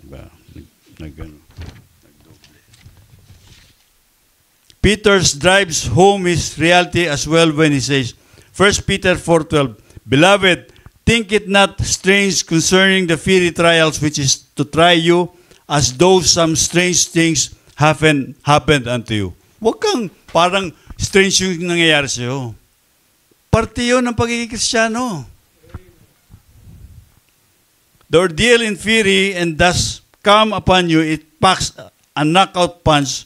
S1: Ba, nag, nag, ano, nagdoble. Peter drives home his reality as well when he says, 1 Peter 4.12, Beloved, think it not strange concerning the fiery trials which is to try you, as though some strange things happen, happened unto you. Huwag kang parang strange yung nangyayari sa'yo. Parte yun ng pagiging kristyano. The ordeal in fury and thus come upon you, it packs a knockout punch.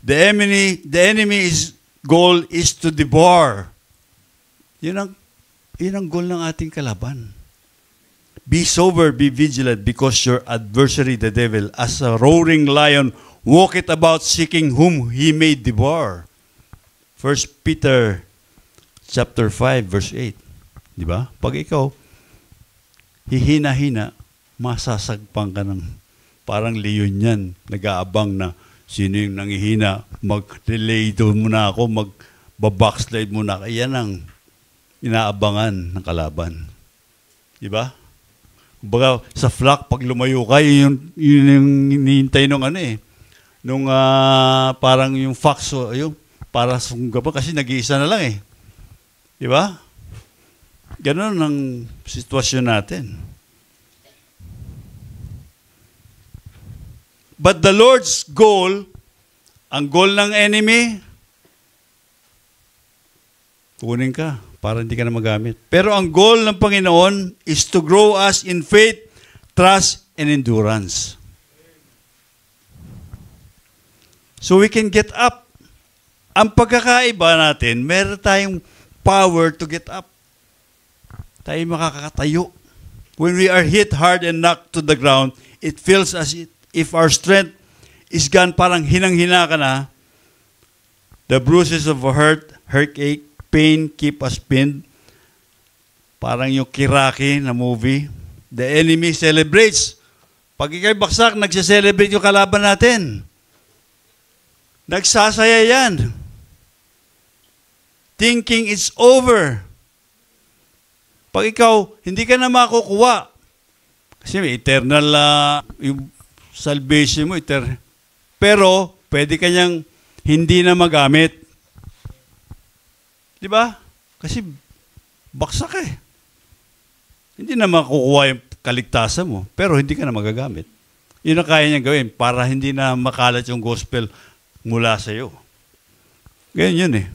S1: The enemy, the enemy's goal is to devour. Yun ang, yun ang goal ng ating kalaban. Be sober, be vigilant, because your adversary, the devil, as a roaring lion, walketh about seeking whom he may devour. First Peter chapter 5 verse 8. Di ba? Pag ikaw hihina-hina, masasagpang ka ng parang leon yan. Nag-aabang na sino yung nangihina, mag-relay muna ako, mag-backslide muna. Yan ang inaabangan ng kalaban. Di ba? Baga, sa flock, pag lumayo ka, yun, yun yung hinihintay nung ano eh. Nung uh, parang yung fox, yung para sungga pa kasi nag-iisa na lang eh. Di ba? Ganon ang sitwasyon natin. But the Lord's goal, ang goal ng enemy, kunin ka para hindi ka na magamit. Pero ang goal ng Panginoon is to grow us in faith, trust, and endurance. So we can get up. Ang pagkakaiba natin, meron tayong power to get up. Tayo makakatayo. When we are hit hard and knocked to the ground, it feels as if our strength is gone, parang hinang-hina ka na. The bruises of a hurt, heartache, pain keep us pinned. Parang yung Kiraki na movie. The enemy celebrates. Pag ikay baksak, nagse-celebrate yung kalaban natin. Nagsasaya yan. Thinking it's over. Pag ikaw, hindi ka na makukuha. Kasi may eternal, uh, yung salvation mo, eternal. Pero, pwede kanyang hindi na magamit. Di ba? Kasi, baksak eh. Hindi na makukuha yung kaligtasan mo, pero hindi ka na magagamit. Yun ang kaya niya gawin para hindi na makalat yung gospel mula sa iyo. Ganyan yun eh.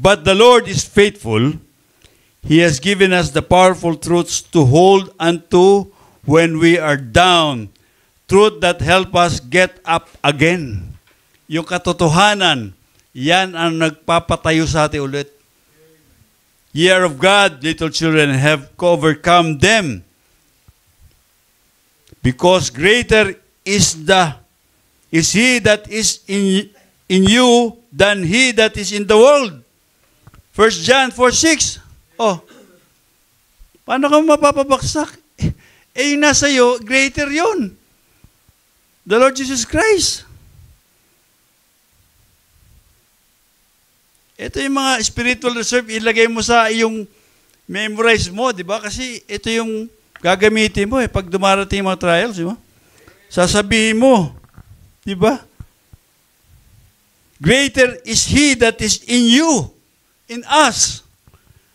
S1: But the Lord is faithful. He has given us the powerful truths to hold unto when we are down, truth that help us get up again. Yung katotohanan, yan ang nagpapatayo sa atin ulit. Year of God, little children have overcome them. Because greater is the is he that is in in you than he that is in the world. 1 John 4:6. Oh. Paano ka mapapabaksak? <laughs> Eh, yung nasa iyo, greater yon. The Lord Jesus Christ. Ito yung mga spiritual reserve, ilagay mo sa iyong memorize mo, di ba? Kasi ito yung gagamitin mo eh, pag dumarating mga trials, di ba? Sasabihin mo, di ba? Greater is He that is in you, in us.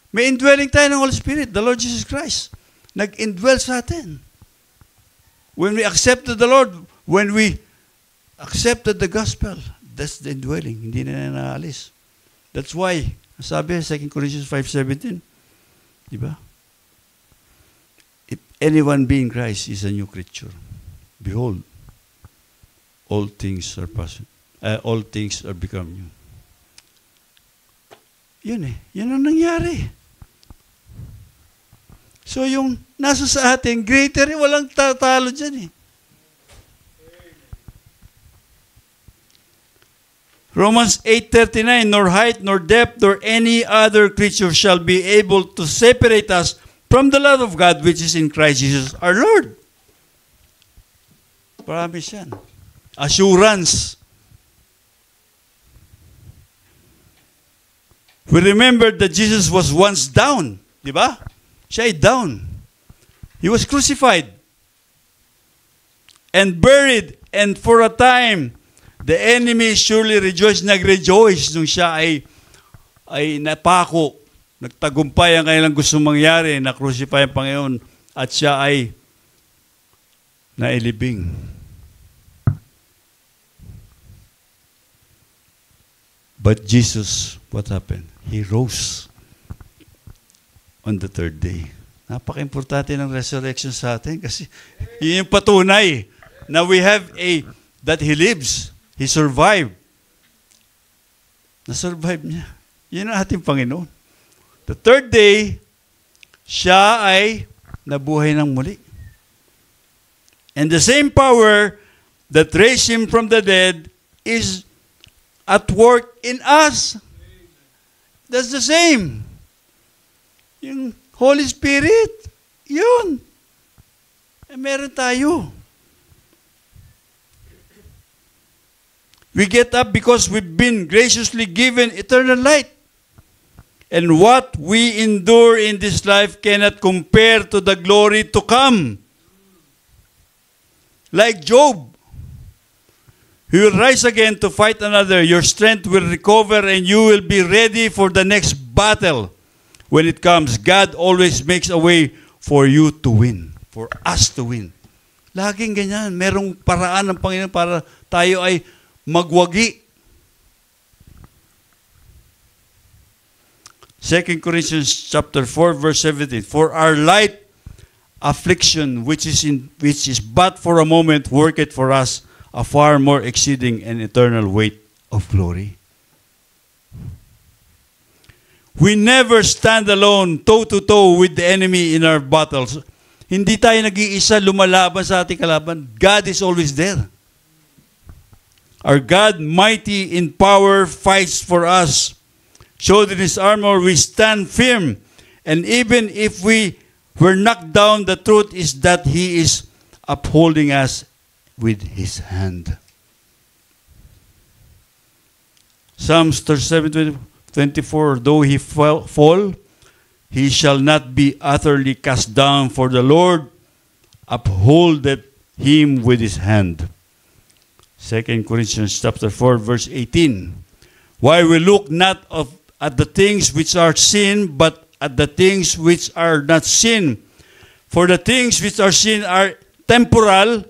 S1: May indwelling tayo ng Holy Spirit, the Lord Jesus Christ. Nag-indwell sa atin. When we accepted the Lord, when we accepted the gospel, that's the indwelling. Hindi na naalis. That's why, sabi, 2 Corinthians 5.17, di ba? If anyone be in Christ is a new creature. Behold, all things are possible. Uh, all things are become new. Yun eh. Yun ang nangyari. So yung nasa sa atin, greater, walang tatalo dyan eh. Romans 8:39 nor height nor depth nor any other creature shall be able to separate us from the love of God which is in Christ Jesus our Lord. Promise yan. Assurance. We remember that Jesus was once down. Di ba? Siya ay down. He was crucified and buried and for a time The enemy surely rejoiced, nag-rejoice nung siya ay, ay napako. Nagtagumpay ang kanilang gusto mangyari, na-crucify ang Panginoon at siya ay nailibing. But Jesus, what happened? He rose on the third day. Napaka-importante ng resurrection sa atin kasi <laughs> yun yung patunay na we have a, that He lives. He survived. Na-survive niya. Yan ang ating Panginoon. The third day, siya ay nabuhay ng muli. And the same power that raised him from the dead is at work in us. That's the same. Yung Holy Spirit, yun. Eh, meron tayo. We get up because we've been graciously given eternal light. And what we endure in this life cannot compare to the glory to come. Like Job, he will rise again to fight another. Your strength will recover and you will be ready for the next battle. When it comes, God always makes a way for you to win, for us to win. Laging ganyan. Merong paraan ng Panginoon para tayo ay magwagi. 2 Corinthians chapter 4 verse 17 For our light affliction which is in which is but for a moment worketh for us a far more exceeding and eternal weight of glory. We never stand alone toe to toe with the enemy in our battles. Hindi tayo nag-iisa lumalaban sa ating kalaban. God is always there. Our God, mighty in power, fights for us. Showed in his armor, we stand firm. And even if we were knocked down, the truth is that he is upholding us with his hand. Psalms 37, 24, Though he fall, fall, he shall not be utterly cast down, for the Lord upholdeth him with his hand. 2 Corinthians chapter 4 verse 18. Why we look not of, at the things which are sin, but at the things which are not sin. For the things which are sin are temporal,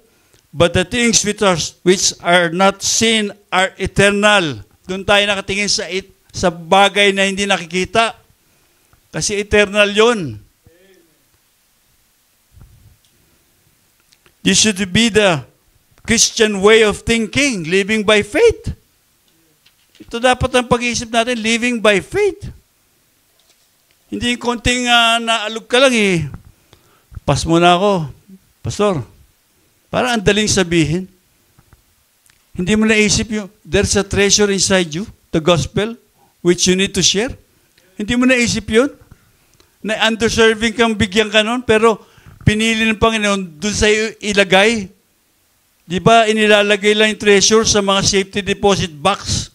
S1: but the things which are, which are not sin are eternal. Doon tayo nakatingin sa, it, sa bagay na hindi nakikita. Kasi eternal yon. This should be the Christian way of thinking, living by faith. Ito dapat ang pag-iisip natin, living by faith. Hindi yung konting uh, naalog ka lang eh. Pas mo na ako, Pastor. Para ang daling sabihin. Hindi mo naisip yung, there's a treasure inside you, the gospel, which you need to share. Hindi mo naisip yun? Na underserving kang bigyan ka nun, pero pinili ng Panginoon doon sa ilagay. Di ba, inilalagay lang yung treasure sa mga safety deposit box.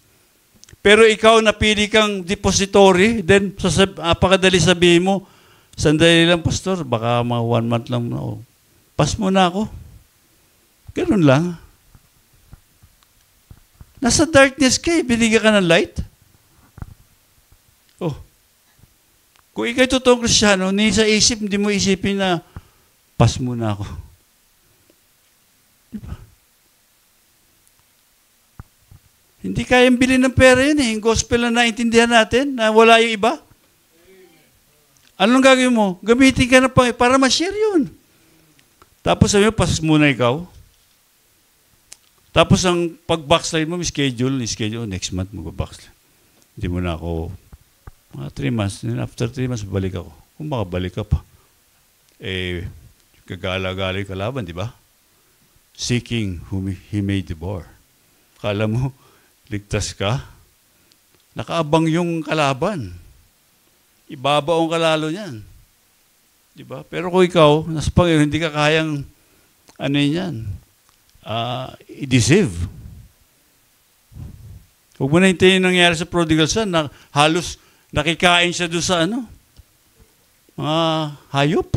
S1: Pero ikaw napili kang depository, then sasab- apakadali sabihin mo, sandali lang, pastor, baka mga one month lang na ako. Pas mo na ako. Ganun lang. Nasa darkness ka eh, binigyan ka ng light. Oh. Kung ikaw totoong kristyano, ni sa isip, hindi mo isipin na, pas mo na ako. Diba? Hindi kayang bilhin ng pera yun eh. Yung gospel na naintindihan natin, na wala yung iba. Anong gagawin mo? Gamitin ka na pa para ma-share yun. Tapos sabi mo, pasas muna ikaw. Tapos ang pag-backslide mo, schedule, schedule, next month mag-backslide. Hindi mo na ako, mga 3 months, then after 3 months, balik ako. Kung makabalik ka pa. Eh, kagala-gali kalaban, di ba? Seeking whom he may devour. Kala mo, ligtas ka, nakaabang yung kalaban. Ibabaw ang kalalo niyan. Di ba? Pero kung ikaw, nasa Panginoon, hindi ka kayang, ano yan, uh, i-deceive. Huwag mo na hintayin yung nangyari sa prodigal son, na halos nakikain siya doon sa ano, mga hayop.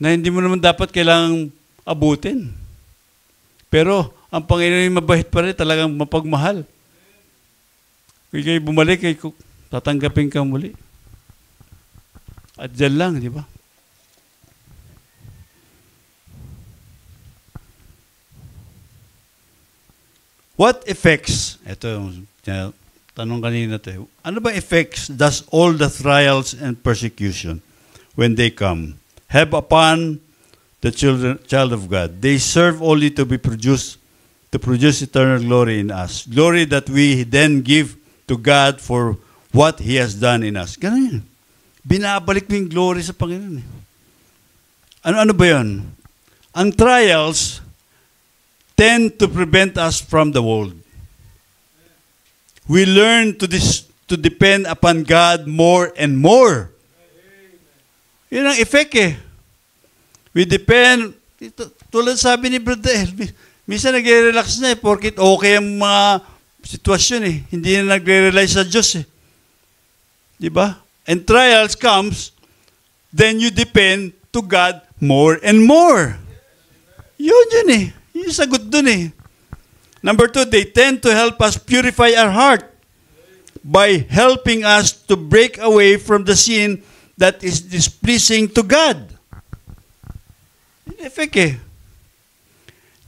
S1: Na hindi mo naman dapat kailangang abutin. Pero, ang Panginoon ay mabait pa rin, talagang mapagmahal. Kung kayo bumalik, ay tatanggapin ka muli. At dyan lang, di ba? What effects, ito yung tanong kanina to, ano ba effects does all the trials and persecution when they come have upon the children, child of God? They serve only to be produced to produce eternal glory in us. Glory that we then give to God for what He has done in us. Ganun yun. Binabalik mo yung glory sa Panginoon. Eh. Ano-ano ba yun? Ang trials tend to prevent us from the world. We learn to, dis- to depend upon God more and more. Yun ang effect eh. We depend, tulad sabi ni Brother Elvis, Minsan nagre-relax na eh, porkit okay ang mga sitwasyon eh. Hindi na nagre-rely sa Diyos eh. Di ba? And trials comes, then you depend to God more and more. Yun yun eh. Yung sagot dun eh. Number two, they tend to help us purify our heart by helping us to break away from the sin that is displeasing to God. In effect eh.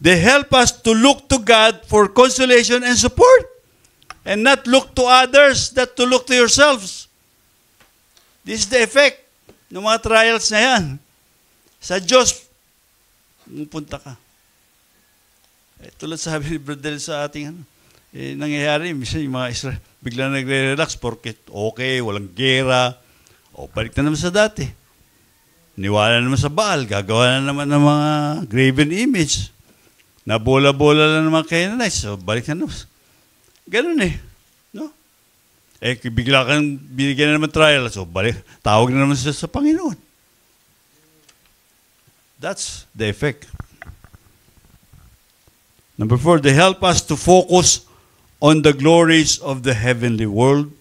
S1: They help us to look to God for consolation and support. And not look to others, that to look to yourselves. This is the effect ng mga trials na yan. Sa Diyos, pupunta ka. Eh, tulad sabi ni Bradel sa ating ano, eh, nangyayari, minsan yung mga Israel, bigla nagre-relax porque okay, walang gera, o balik na naman sa dati. Niwala naman sa Baal, gagawa na naman ng mga graven image. Nabola-bola lang naman kayo na So, balik na naman. Ganun eh. No? Eh, bigla kang binigyan na naman trial. So, balik. Tawag na naman siya sa Panginoon. That's the effect. Number four, they help us to focus on the glories of the heavenly world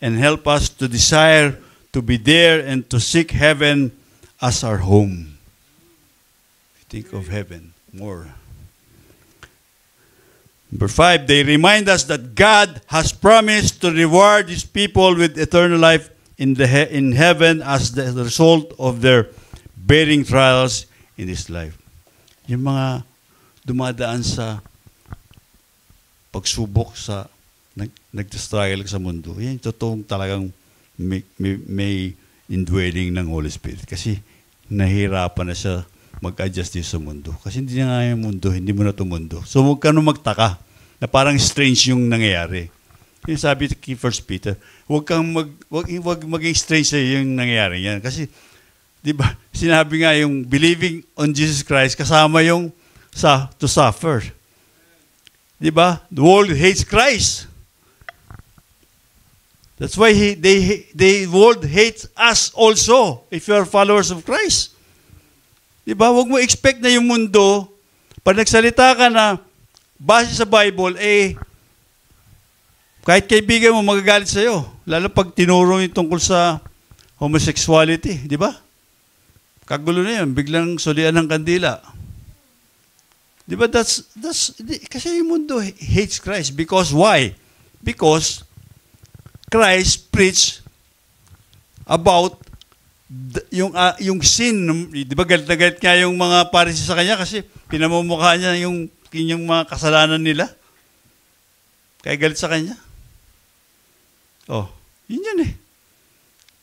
S1: and help us to desire to be there and to seek heaven as our home. Think of heaven more. Number five, they remind us that God has promised to reward His people with eternal life in, the he- in heaven as the result of their bearing trials in this life. Yung mga dumadaan sa pagsubok sa nag, nag-struggle sa mundo, yan totoong talagang may, may, may indwelling ng Holy Spirit. Kasi nahirapan na siya mag-adjust din sa mundo. Kasi hindi na nga yung mundo, hindi mo na ito mundo. So huwag ka nung magtaka na parang strange yung nangyayari. Yung sabi kay First Peter, huwag kang mag, huwag, huwag maging strange sa yung nangyayari yan. Kasi, di ba, <laughs> sinabi nga yung believing on Jesus Christ kasama yung sa to suffer. Di ba? The world hates Christ. That's why he, they, the world hates us also if you are followers of Christ. Di ba? Huwag mo expect na yung mundo, pag nagsalita ka na base sa Bible, eh, kahit kaibigan mo magagalit sa'yo. Lalo pag tinuro yung tungkol sa homosexuality. Di ba? Kagulo na yun. Biglang sulian ng kandila. Di ba? That's, that's, kasi yung mundo hates Christ. Because why? Because Christ preached about yung uh, yung sin, di ba galit na galit nga yung mga parisi sa kanya kasi pinamumukha niya yung, yung mga kasalanan nila. Kaya galit sa kanya. Oh, yun yun eh.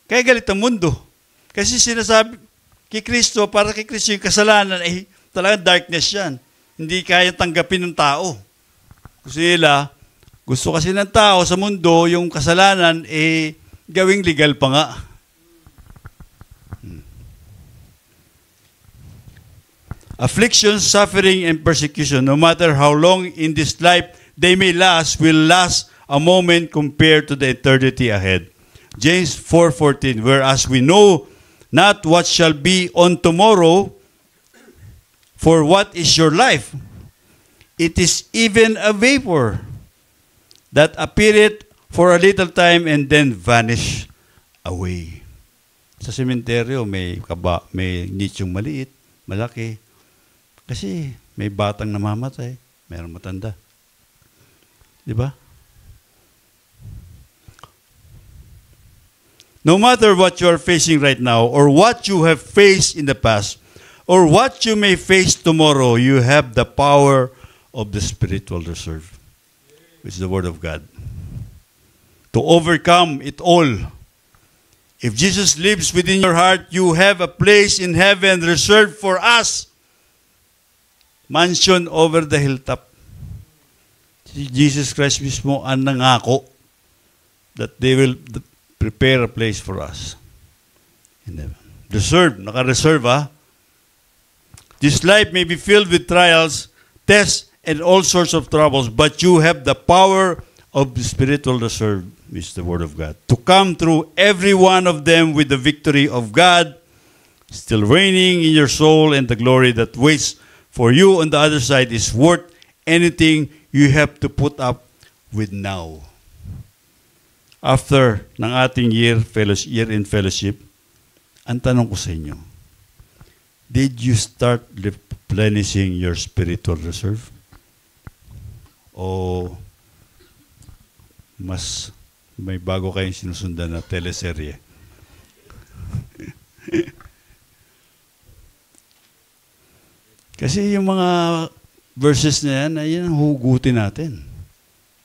S1: Kaya galit ang mundo. Kasi sinasabi kay Kristo, para kay Kristo yung kasalanan, eh, talagang darkness yan. Hindi kaya tanggapin ng tao. Gusto nila, gusto kasi ng tao sa mundo, yung kasalanan, eh, gawing legal pa nga. Affliction, suffering, and persecution, no matter how long in this life they may last, will last a moment compared to the eternity ahead. James 4:14 Whereas we know not what shall be on tomorrow, for what is your life? It is even a vapor that appeareth for a little time and then vanish away. Sa sementeryo, may kaba, may nichong maliit, malaki. Kasi may batang namamatay, mayroong matanda. Di ba? No matter what you are facing right now, or what you have faced in the past, or what you may face tomorrow, you have the power of the spiritual reserve which is the Word of God, to overcome it all. If Jesus lives within your heart, you have a place in heaven reserved for us. Mansion over the hilltop. Si Jesus Christ mismo ang nangako that they will prepare a place for us in heaven. Uh, Reserved, naka-reserve ha. This life may be filled with trials, tests, and all sorts of troubles, but you have the power of the spiritual reserve, is the word of God, to come through every one of them with the victory of God still reigning in your soul, and the glory that waits for you on the other side is worth anything you have to put up with now. After ng ating year, fellowship, year in fellowship, ang tanong ko sa inyo, did you start replenishing your spiritual reserve? o mas may bago kayong sinusundan na teleserye? <laughs> Kasi yung mga verses na yan, ay yan hugutin natin.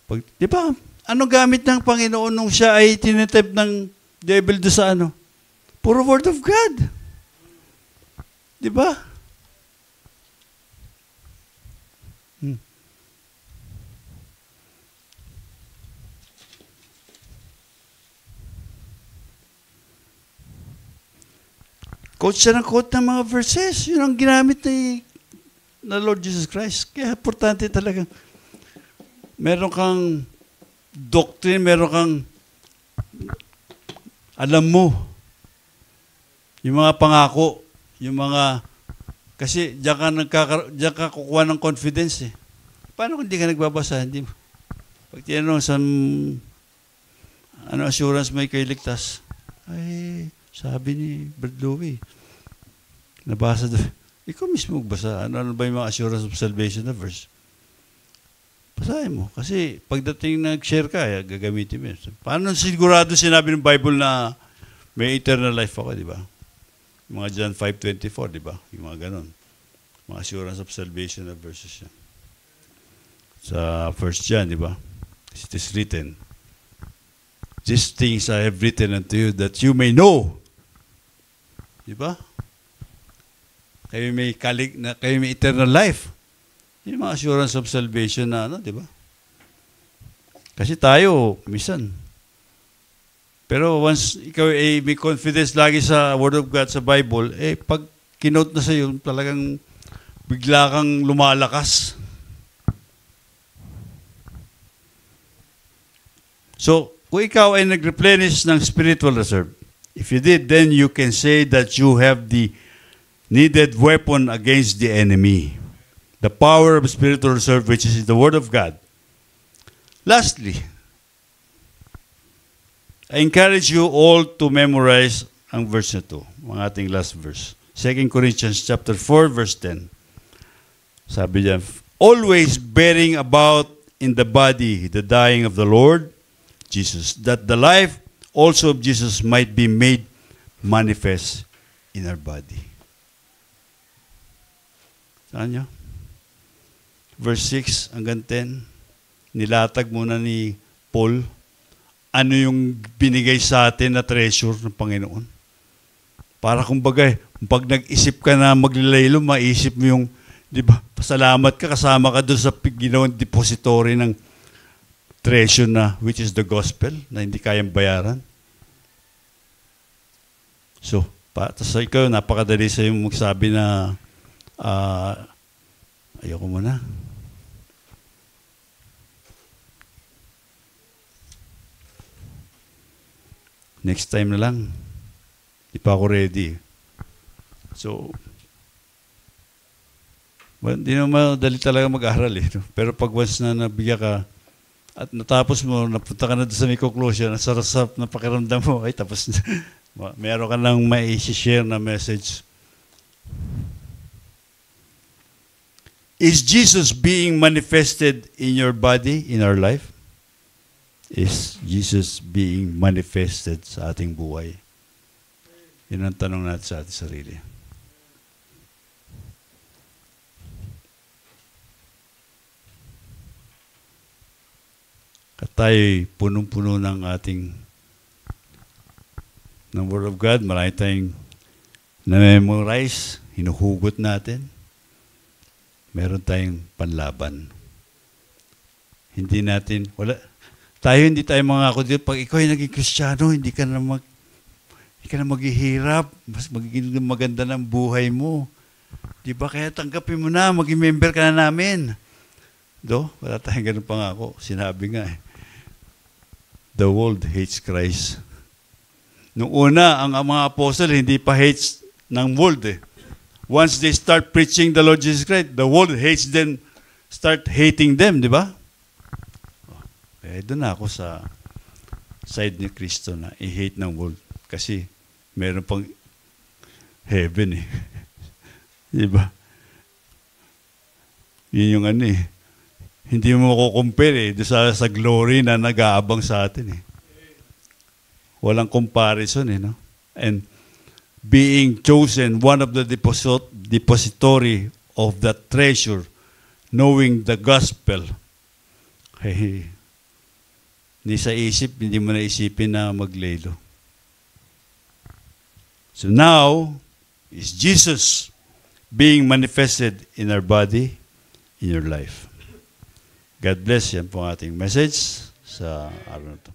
S1: Pag, di ba, ano gamit ng Panginoon nung siya ay tinitip ng devil do sa ano? Puro word of God. Di ba? Quote siya ng quote ng mga verses. Yun ang ginamit ni na Lord Jesus Christ. Kaya importante talaga. Meron kang doctrine, meron kang alam mo yung mga pangako, yung mga kasi diyan ka, nagkakar- diyan ka kukuha ng confidence eh. Paano kung hindi ka nagbabasa? Hindi mo. Pag tinanong sa ano assurance may kailigtas? Ay, sabi ni Brad Louie, nabasa doon. Ikaw mismo magbasa. Ano, ano ba yung mga assurance of salvation na verse? Basahin mo. Kasi pagdating nag-share ka, eh, gagamitin mo. Paano sigurado sinabi ng Bible na may eternal life ako, di ba? Yung mga John 5.24, di ba? Yung mga ganon. Mga assurance of salvation na verses yan. Sa first John, di ba? It is written, These things I have written unto you that you may know Di ba? Kayo may kalig na kayo may eternal life. Yung mga assurance of salvation na ano, di ba? Kasi tayo, minsan. Pero once ikaw ay may confidence lagi sa Word of God, sa Bible, eh pag kinote na sa iyo, talagang bigla kang lumalakas. So, kung ikaw ay nag-replenish ng spiritual reserve, if you did, then you can say that you have the needed weapon against the enemy. The power of spiritual reserve, which is the Word of God. Lastly, I encourage you all to memorize ang verse na to, ang ating last verse. 2 Corinthians chapter 4 verse 10. Sabi niya, always bearing about in the body the dying of the Lord Jesus, that the life also of Jesus might be made manifest in our body. Saan nyo? Verse 6 hanggang 10, nilatag muna ni Paul ano yung binigay sa atin na treasure ng Panginoon. Para kumbaga, pag nag-isip ka na maglilaylo, maisip mo yung, di ba, pasalamat ka, kasama ka doon sa ginawang depository ng treasure na, which is the gospel, na hindi kayang bayaran. So, pa, tapos ikaw, napakadali sa yung magsabi na, uh, ayoko muna. Next time na lang. Di pa ako ready. So, well, di naman madali talaga mag-aral eh. Pero pag once na nabigyan ka, at natapos mo, napunta ka na sa may conclusion, ang sarap na pakiramdam mo, ay tapos <laughs> meron ka nang may share na message. Is Jesus being manifested in your body, in our life? is Jesus being manifested sa ating buhay? Yun ang tanong natin sa ating sarili. At tayo'y punong-puno ng ating ng Word of God. Marami tayong na-memorize, hinuhugot natin. Meron tayong panlaban. Hindi natin, wala, tayo hindi tayo mga dito. Pag ikaw ay naging kristyano, hindi ka na mag, hindi ka na maghihirap. Mas magiging maganda ng buhay mo. Di ba? Kaya tanggapin mo na, maging member ka na namin. Do, wala tayong ganun pangako. Sinabi nga eh. The world hates Christ. Nung una, ang, mga apostle hindi pa hates ng world eh. Once they start preaching the Lord Jesus Christ, the world hates them, start hating them, di ba? Eh, doon ako sa side ni Kristo na i-hate ng world. Kasi meron pang heaven eh. <laughs> Di ba? Yun yung ano eh. Hindi mo ko-compare eh sa, sa glory na nag-aabang sa atin eh. Walang comparison eh, no? And being chosen one of the deposit, depository of that treasure, knowing the gospel, hey, hindi sa isip, hindi mo naisipin na maglelo. So now, is Jesus being manifested in our body, in your life. God bless. Yan po ang ating message sa araw na ito.